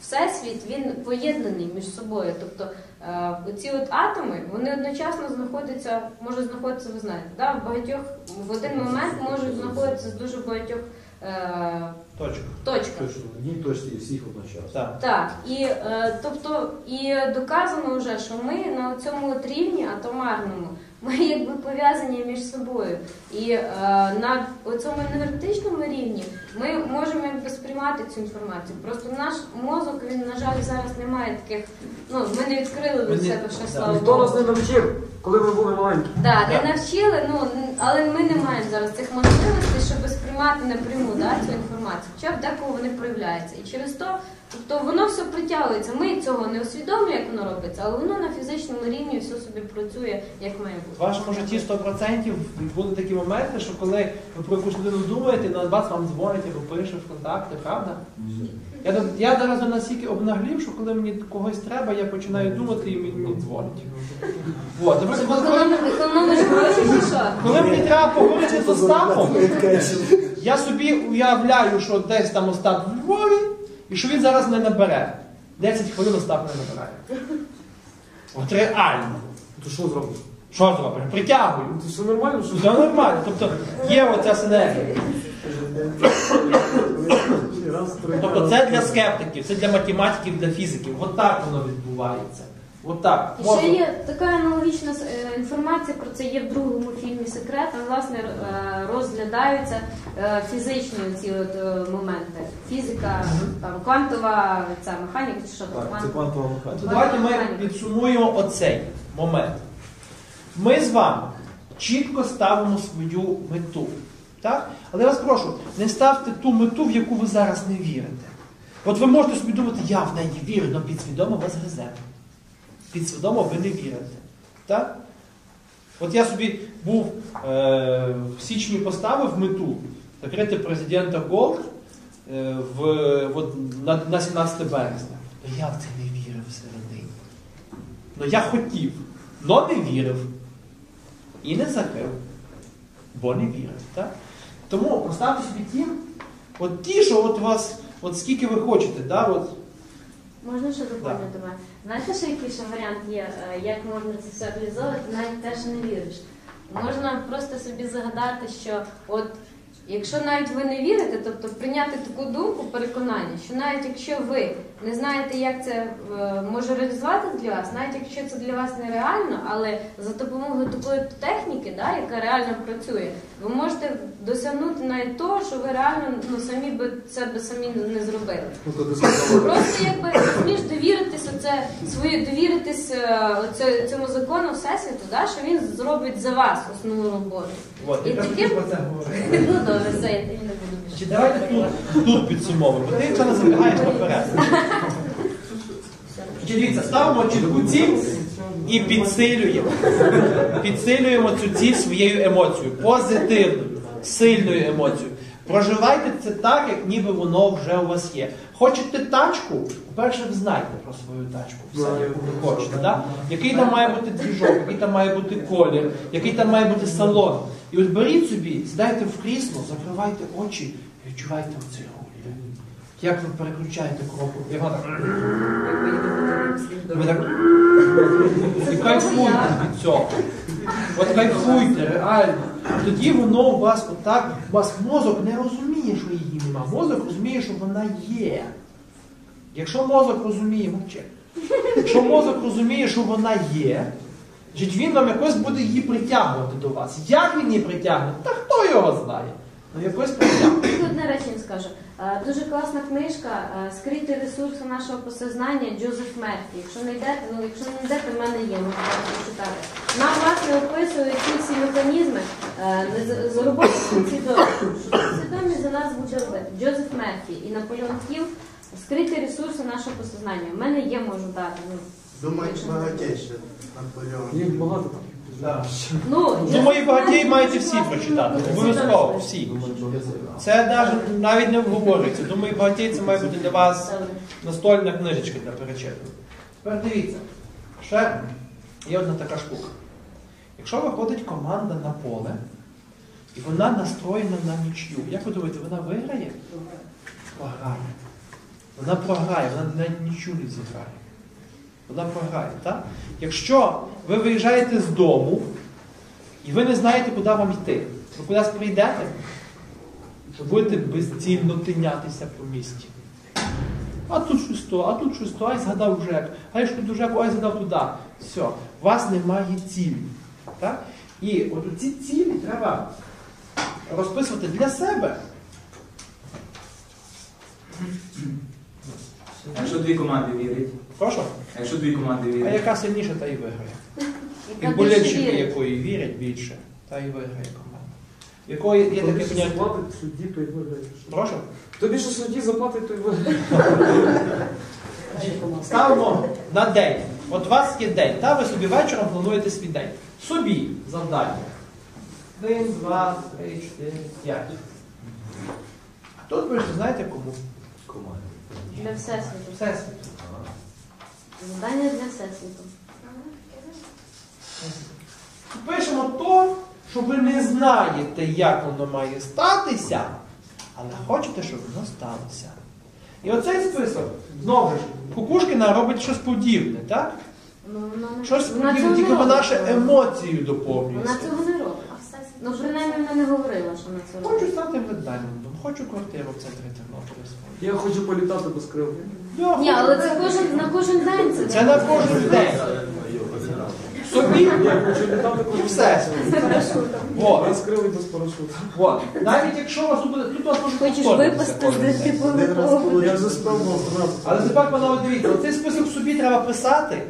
Всесвіт він поєднаний між собою. Тобто е, оці от атоми вони одночасно знаходяться, можуть знаходитися, ви знаєте, да? в багатьох в один момент можуть знаходитися з дуже багатьох е, Точка. точках. Точно, точці всіх одночасно. Так. Так, і е, тобто і доказано вже, що ми на цьому от рівні атомарному, ми якби пов'язані між собою. І е, на цьому енергетичному рівні ми можемо якби сприймати цю інформацію. Просто наш мозок він, на жаль, зараз не має таких. Ну ми не відкрили для не- себе ще слава Ніхто нас не навчив, коли ми були маленькі. Да, не навчили, ну н- але ми не маємо зараз цих можливостей, щоб сприймати напряму да, цю інформацію. Хоча в декого вони проявляються. І через то Тобто воно все притягується. Ми цього не усвідомлюємо, як воно робиться, але воно на фізичному рівні все собі працює, як має В бути. вашому житті 100% будуть такі моменти, що коли ви про якусь людину думаєте, на вас вам дзвонять або пише в контакти, правда? Я, я зараз настільки обнаглів, що коли мені когось треба, я починаю думати і мені, дзвонять. От, наприклад, коли, коли мені треба поговорити з Остапом, я собі уявляю, що десь там Остап в Львові, і що він зараз не набере. 10 хвилин Остап не набирає. От реально. То що зробиш? Що зробиш? Притягую. Це все нормально, що Все нормально. Тобто є оця синергія. Тобто це для скептиків, це для математиків, для фізиків. От так воно відбувається. От так. І ще є така аналогічна е, інформація про це є в другому фільмі Секрет. Там власне е, розглядаються е, фізичні ці от моменти. Фізика, там квантова ця механіка, чи що там Так, це квантова. механіка. То давайте ми підсумуємо оцей момент. Ми з вами чітко ставимо свою мету. Так? Але я вас прошу, не ставте ту мету, в яку ви зараз не вірите. От ви можете собі думати, я в неї вірю, але підсвідомо вас гризе. Підсвідомо ви не вірите. Так? От я собі був е, в січні поставив мету закрити президента Gold е, в, от, на, на 17 березня. То я в це не вірив всередині. Ну я хотів, але не вірив. І не закрив, бо не вірив. Так? Тому поставте собі ті, от ті, що от у вас, от скільки ви хочете, да, от, Можна ще доповнити мене? Знаєте, що який ще варіант є, е, як можна це все реалізовувати, навіть теж не віриш. Можна просто собі загадати, що от якщо навіть ви не вірите, тобто прийняти таку думку, переконання, що навіть якщо ви не знаєте, як це е, може реалізувати для вас, навіть якщо це для вас нереально, але за допомогою такої техніки, да, яка реально працює, ви можете досягнути навіть того, що ви реально ну, самі би це би самі не зробили. Ну. Просто якби розумієш довіритись оце свою довіритись е, оце- цьому закону всесвіту, да, що він зробить за вас основну роботу. от, І я таким- це. [laughs] Ну добре, все, я не буду більше. Чи давайте тут, тут підсумовуємо, бо ти вже не забігаєш наперед. Дивіться, ставимо чітку ціль і підсилюємо. Підсилюємо цю ціль своєю емоцією, позитивною, сильною емоцією. Проживайте це так, як ніби воно вже у вас є. Хочете тачку? По-перше, ви знаєте про свою тачку, все, яку ви хочете. Да? Який там має бути двіжок, який там має бути колір, який там має бути салон. І от беріть собі, сідайте в крісло, закривайте очі і відчувайте оцей руль. Як ви переключаєте кроку? Як вона так. Ви так. І кайфуйте від цього. От кайфуйте, реально. Тоді воно у вас отак, у вас мозок не розуміє, що її нема. Мозок розуміє, що вона є. Якщо мозок розуміє, мовчи. Якщо мозок розуміє, що вона є, значить він вам якось буде її притягувати до вас. Як він її притягне? Та хто його знає? Ну якось притягне. Одне речення скажу. Е, Дуже класна книжка е, Скриті ресурси нашого посознання Джозеф Мерфі. Якщо не йдете, ну якщо не йдете, в мене є, можете прочитати. Нам власне описують ці всі механізми е, не з- з роботи підсвідомі. Що Підсвідомість за нас буде робити. Джозеф Мерфі і Наполеон Хіл Скриті ресурси нашого посознання. У мене є, можу дати. Ну, Думаю, якщо не багатейше. Наполеон. Їх багато там. Ну, Думаю, Джозеф багатій маєте всі прочитати. Обов'язково всі. Це навіть, навіть не обговорюється. Думаю, багатій це має бути для вас настольна книжечка для перечитку. Тепер дивіться, ще є одна така штука. Якщо виходить команда на поле, і вона настроєна на нічю, як ви думаєте, вона виграє? Програє. Вона програє, вона навіть нічого не зіграє. Вона програє, так? Якщо ви виїжджаєте з дому, і ви не знаєте, куди вам йти, ви кудись прийдете, то будете безцільно тинятися по місті. А тут щось то, а тут щось то, ай згадав ЖЕК, а я ж тут ЖЕКу, ай згадав туди. Все, у вас немає цілі. Так? І от ці цілі треба розписувати для себе. Якщо дві команди вірять, Прошу? якщо дві команди А яка сильніша, та і виграє. І болельщики, якої вірять більше, та і виграє команда. якої є таке поняття. заплатить судді, то й виграє. Прошу. Тобі що судді заплатить, то й виграє. Ставимо на день. От у вас є день, та ви собі вечором плануєте свій день. Собі завдання. Один, два, три, чотири, п'ять. А тут ви ж знаєте кому? Команді. Для всесвіту. Всесвіт. Завдання для всесвіту. Пишемо то, що ви не знаєте, як воно має статися, але хочете, щоб воно сталося. І оцей список, знову ж, Кукушкіна робить щось подібне, так? Ну, вона не Щось вона подібне, цього не тільки вона робить. ще емоцію доповнює. Вона цього не робить. Ну, принаймні, вона не говорила, що вона це робить. Хочу стати ведальником, хочу квартиру в центрі Тернополя свою. Я хочу політати без крил. Ні, але це кожен на кожен день. Це, Це на кожен день. Собі і все. Крил і без парашута. Вот. Навіть якщо у вас тут буде, тут у вас може Хочеш повторитися випасти з було Я вже спробував. Але тепер, панове, дивіться, оцей список собі треба писати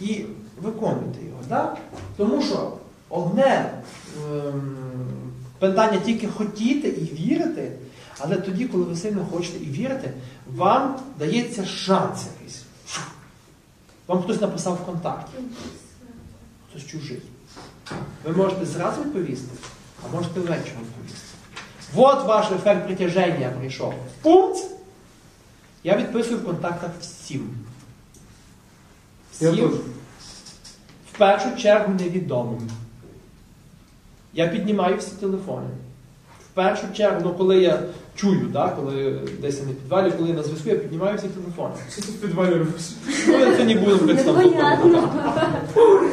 і виконувати його. Да? Тому що одне ем, питання тільки хотіти і вірити, але тоді, коли ви сильно хочете і вірите, вам дається шанс якийсь. Вам хтось написав ВКонтакті, хтось чужий. Ви можете зразу відповісти, а можете ввечері відповісти. От ваш ефект притяження прийшов. Пункт. Я відписую в контактах всім. Всім. В першу чергу невідомим. Я піднімаю всі телефони. В першу чергу, ну коли я чую, да, коли десь я на підвалі, коли я на зв'язку, я піднімаю всі телефони. Що ти в підвалі робиш? Ну, я це не буду представляти. Непонятно.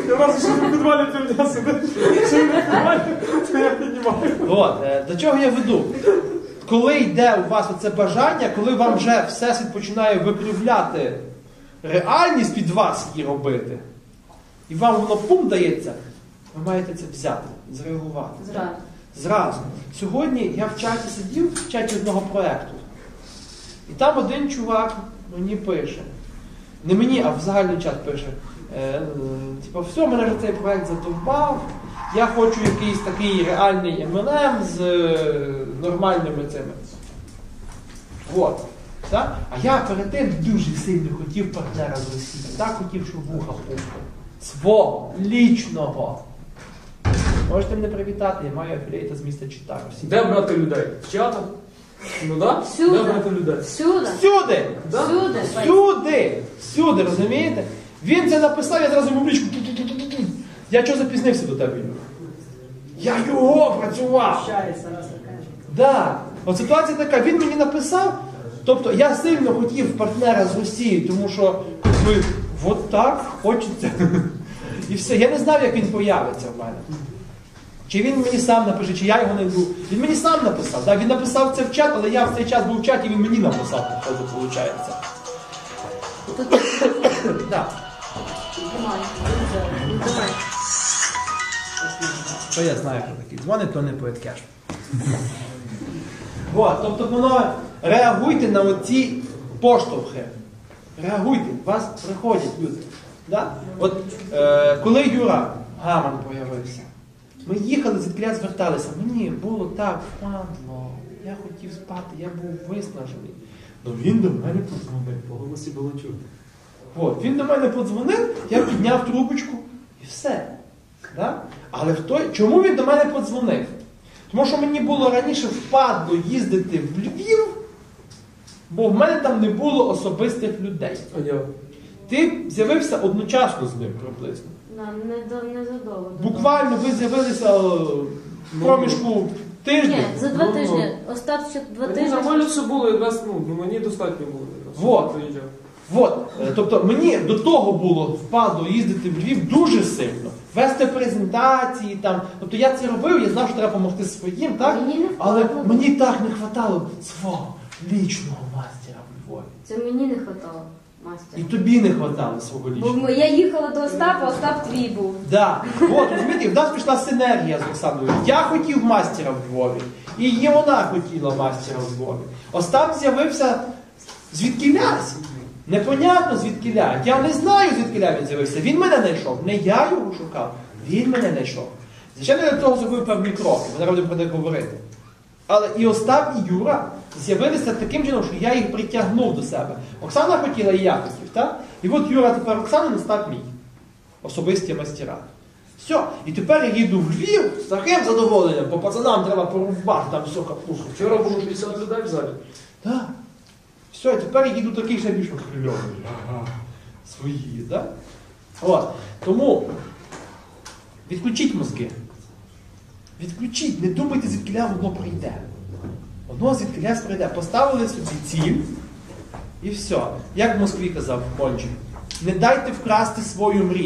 Я раз що в підвалі тим сидить. Що не в підвалі, то я піднімаю. От, е, до чого я веду? Коли йде у вас оце бажання, коли вам вже всесвіт починає викривляти реальність під вас її робити, і вам воно пум дається, ви маєте це взяти, зреагувати. Зразу. Зразу. Сьогодні я в чаті сидів, в чаті одного проєкту. І там один чувак мені пише. Не мені, а в загальний чат пише. Е, е, типу, все, мене вже цей проєкт задовбав. Я хочу якийсь такий реальний MLM з е, нормальними цими. От. Так? А я перед тим дуже сильно хотів партнера з Росії. Так хотів, щоб вуха пухли. Свого, лічного. Можете мене привітати, я маю афілейта з міста Чита. Росії. Де брати людей? В чатах? Ну да? Всюди. Де брати людей? Всюди. Всюди! Да? Всюди. Всюди! Всюди, розумієте? Він це написав, я зразу публічку. Я чого запізнився до тебе? Я його працював! Да. От ситуація така, він мені написав. Тобто я сильно хотів партнера з Росії, тому що ви от так хочеться. І все. Я не знав, як він появиться в мене. Чи він мені сам напише, чи я його знайду. Він мені сам написав. Да, він написав це в чат, але я в цей час був в чаті, він мені написав, виходить. Тут Да. Що я знаю, хто такий дзвонить, то не поеткеш. Тобто воно реагуйте на оці поштовхи. Реагуйте, вас приходять люди. Да? От е, коли Юра Гаман появився, ми їхали, звідкля зверталися. Мені було так впадло. Я хотів спати, я був виснажений. Ну він до мене подзвонив. По голосі було чути. От, він до мене подзвонив, я підняв трубочку і все. Да? Але в той, чому він до мене подзвонив? Тому що мені було раніше впадло їздити в Львів, бо в мене там не було особистих людей. Ти з'явився одночасно з ним приблизно. Нам не, до, не задовго. Буквально ви з'явилися е, в проміжку тижня. Ні, за два Ну, тижні. Остап ще два Мені тижні. нормально все було, якраз, ну, ну, мені достатньо було. якраз, Вот. я приїжджав. От, е, тобто мені до того було впадло їздити в Львів дуже сильно. Вести презентації там. Тобто я це робив, я знав, що треба допомогти своїм, так? Мені не Але впадло. мені так не вистачало свого лічного мастера в Львові. Це мені не хватало, мастер. І тобі не вистачало свого Бо лічного. ми- я їхала до Остапа, Остап твій був. Да. От, розумієте, в нас пішла синергія з Оксаною. Я хотів мастера в Львові, і її вона хотіла мастера в Львові. Остап з'явився звідки лясь. Непонятно звідки ля. Я не знаю, звідки ля він з'явився. Він мене знайшов. Не я його шукав, він мене знайшов. Звичайно, я для того зробив певні кроки, ми зараз будемо про них говорити. Але і Остап, і Юра з'явилися таким чином, що я їх притягнув до себе. Оксана хотіла, і я хотів, так? І от Юра тепер Оксана Остап мій. Особисті майстера. Все, і тепер я їду в Львів з таким задоволенням, бо пацанам треба порубати там все капусту. Вчора було 50 людей в залі. Так. Все, і тепер я їду такий ще більш хвильований. Ага. Свої, так? От. Тому відключіть мозки. Відключіть, не думайте, звідкиля воно прийде. Воно князь прийде. Поставили собі ціль і все. Як в Москві казав Кончик, не дайте вкрасти свою мрію.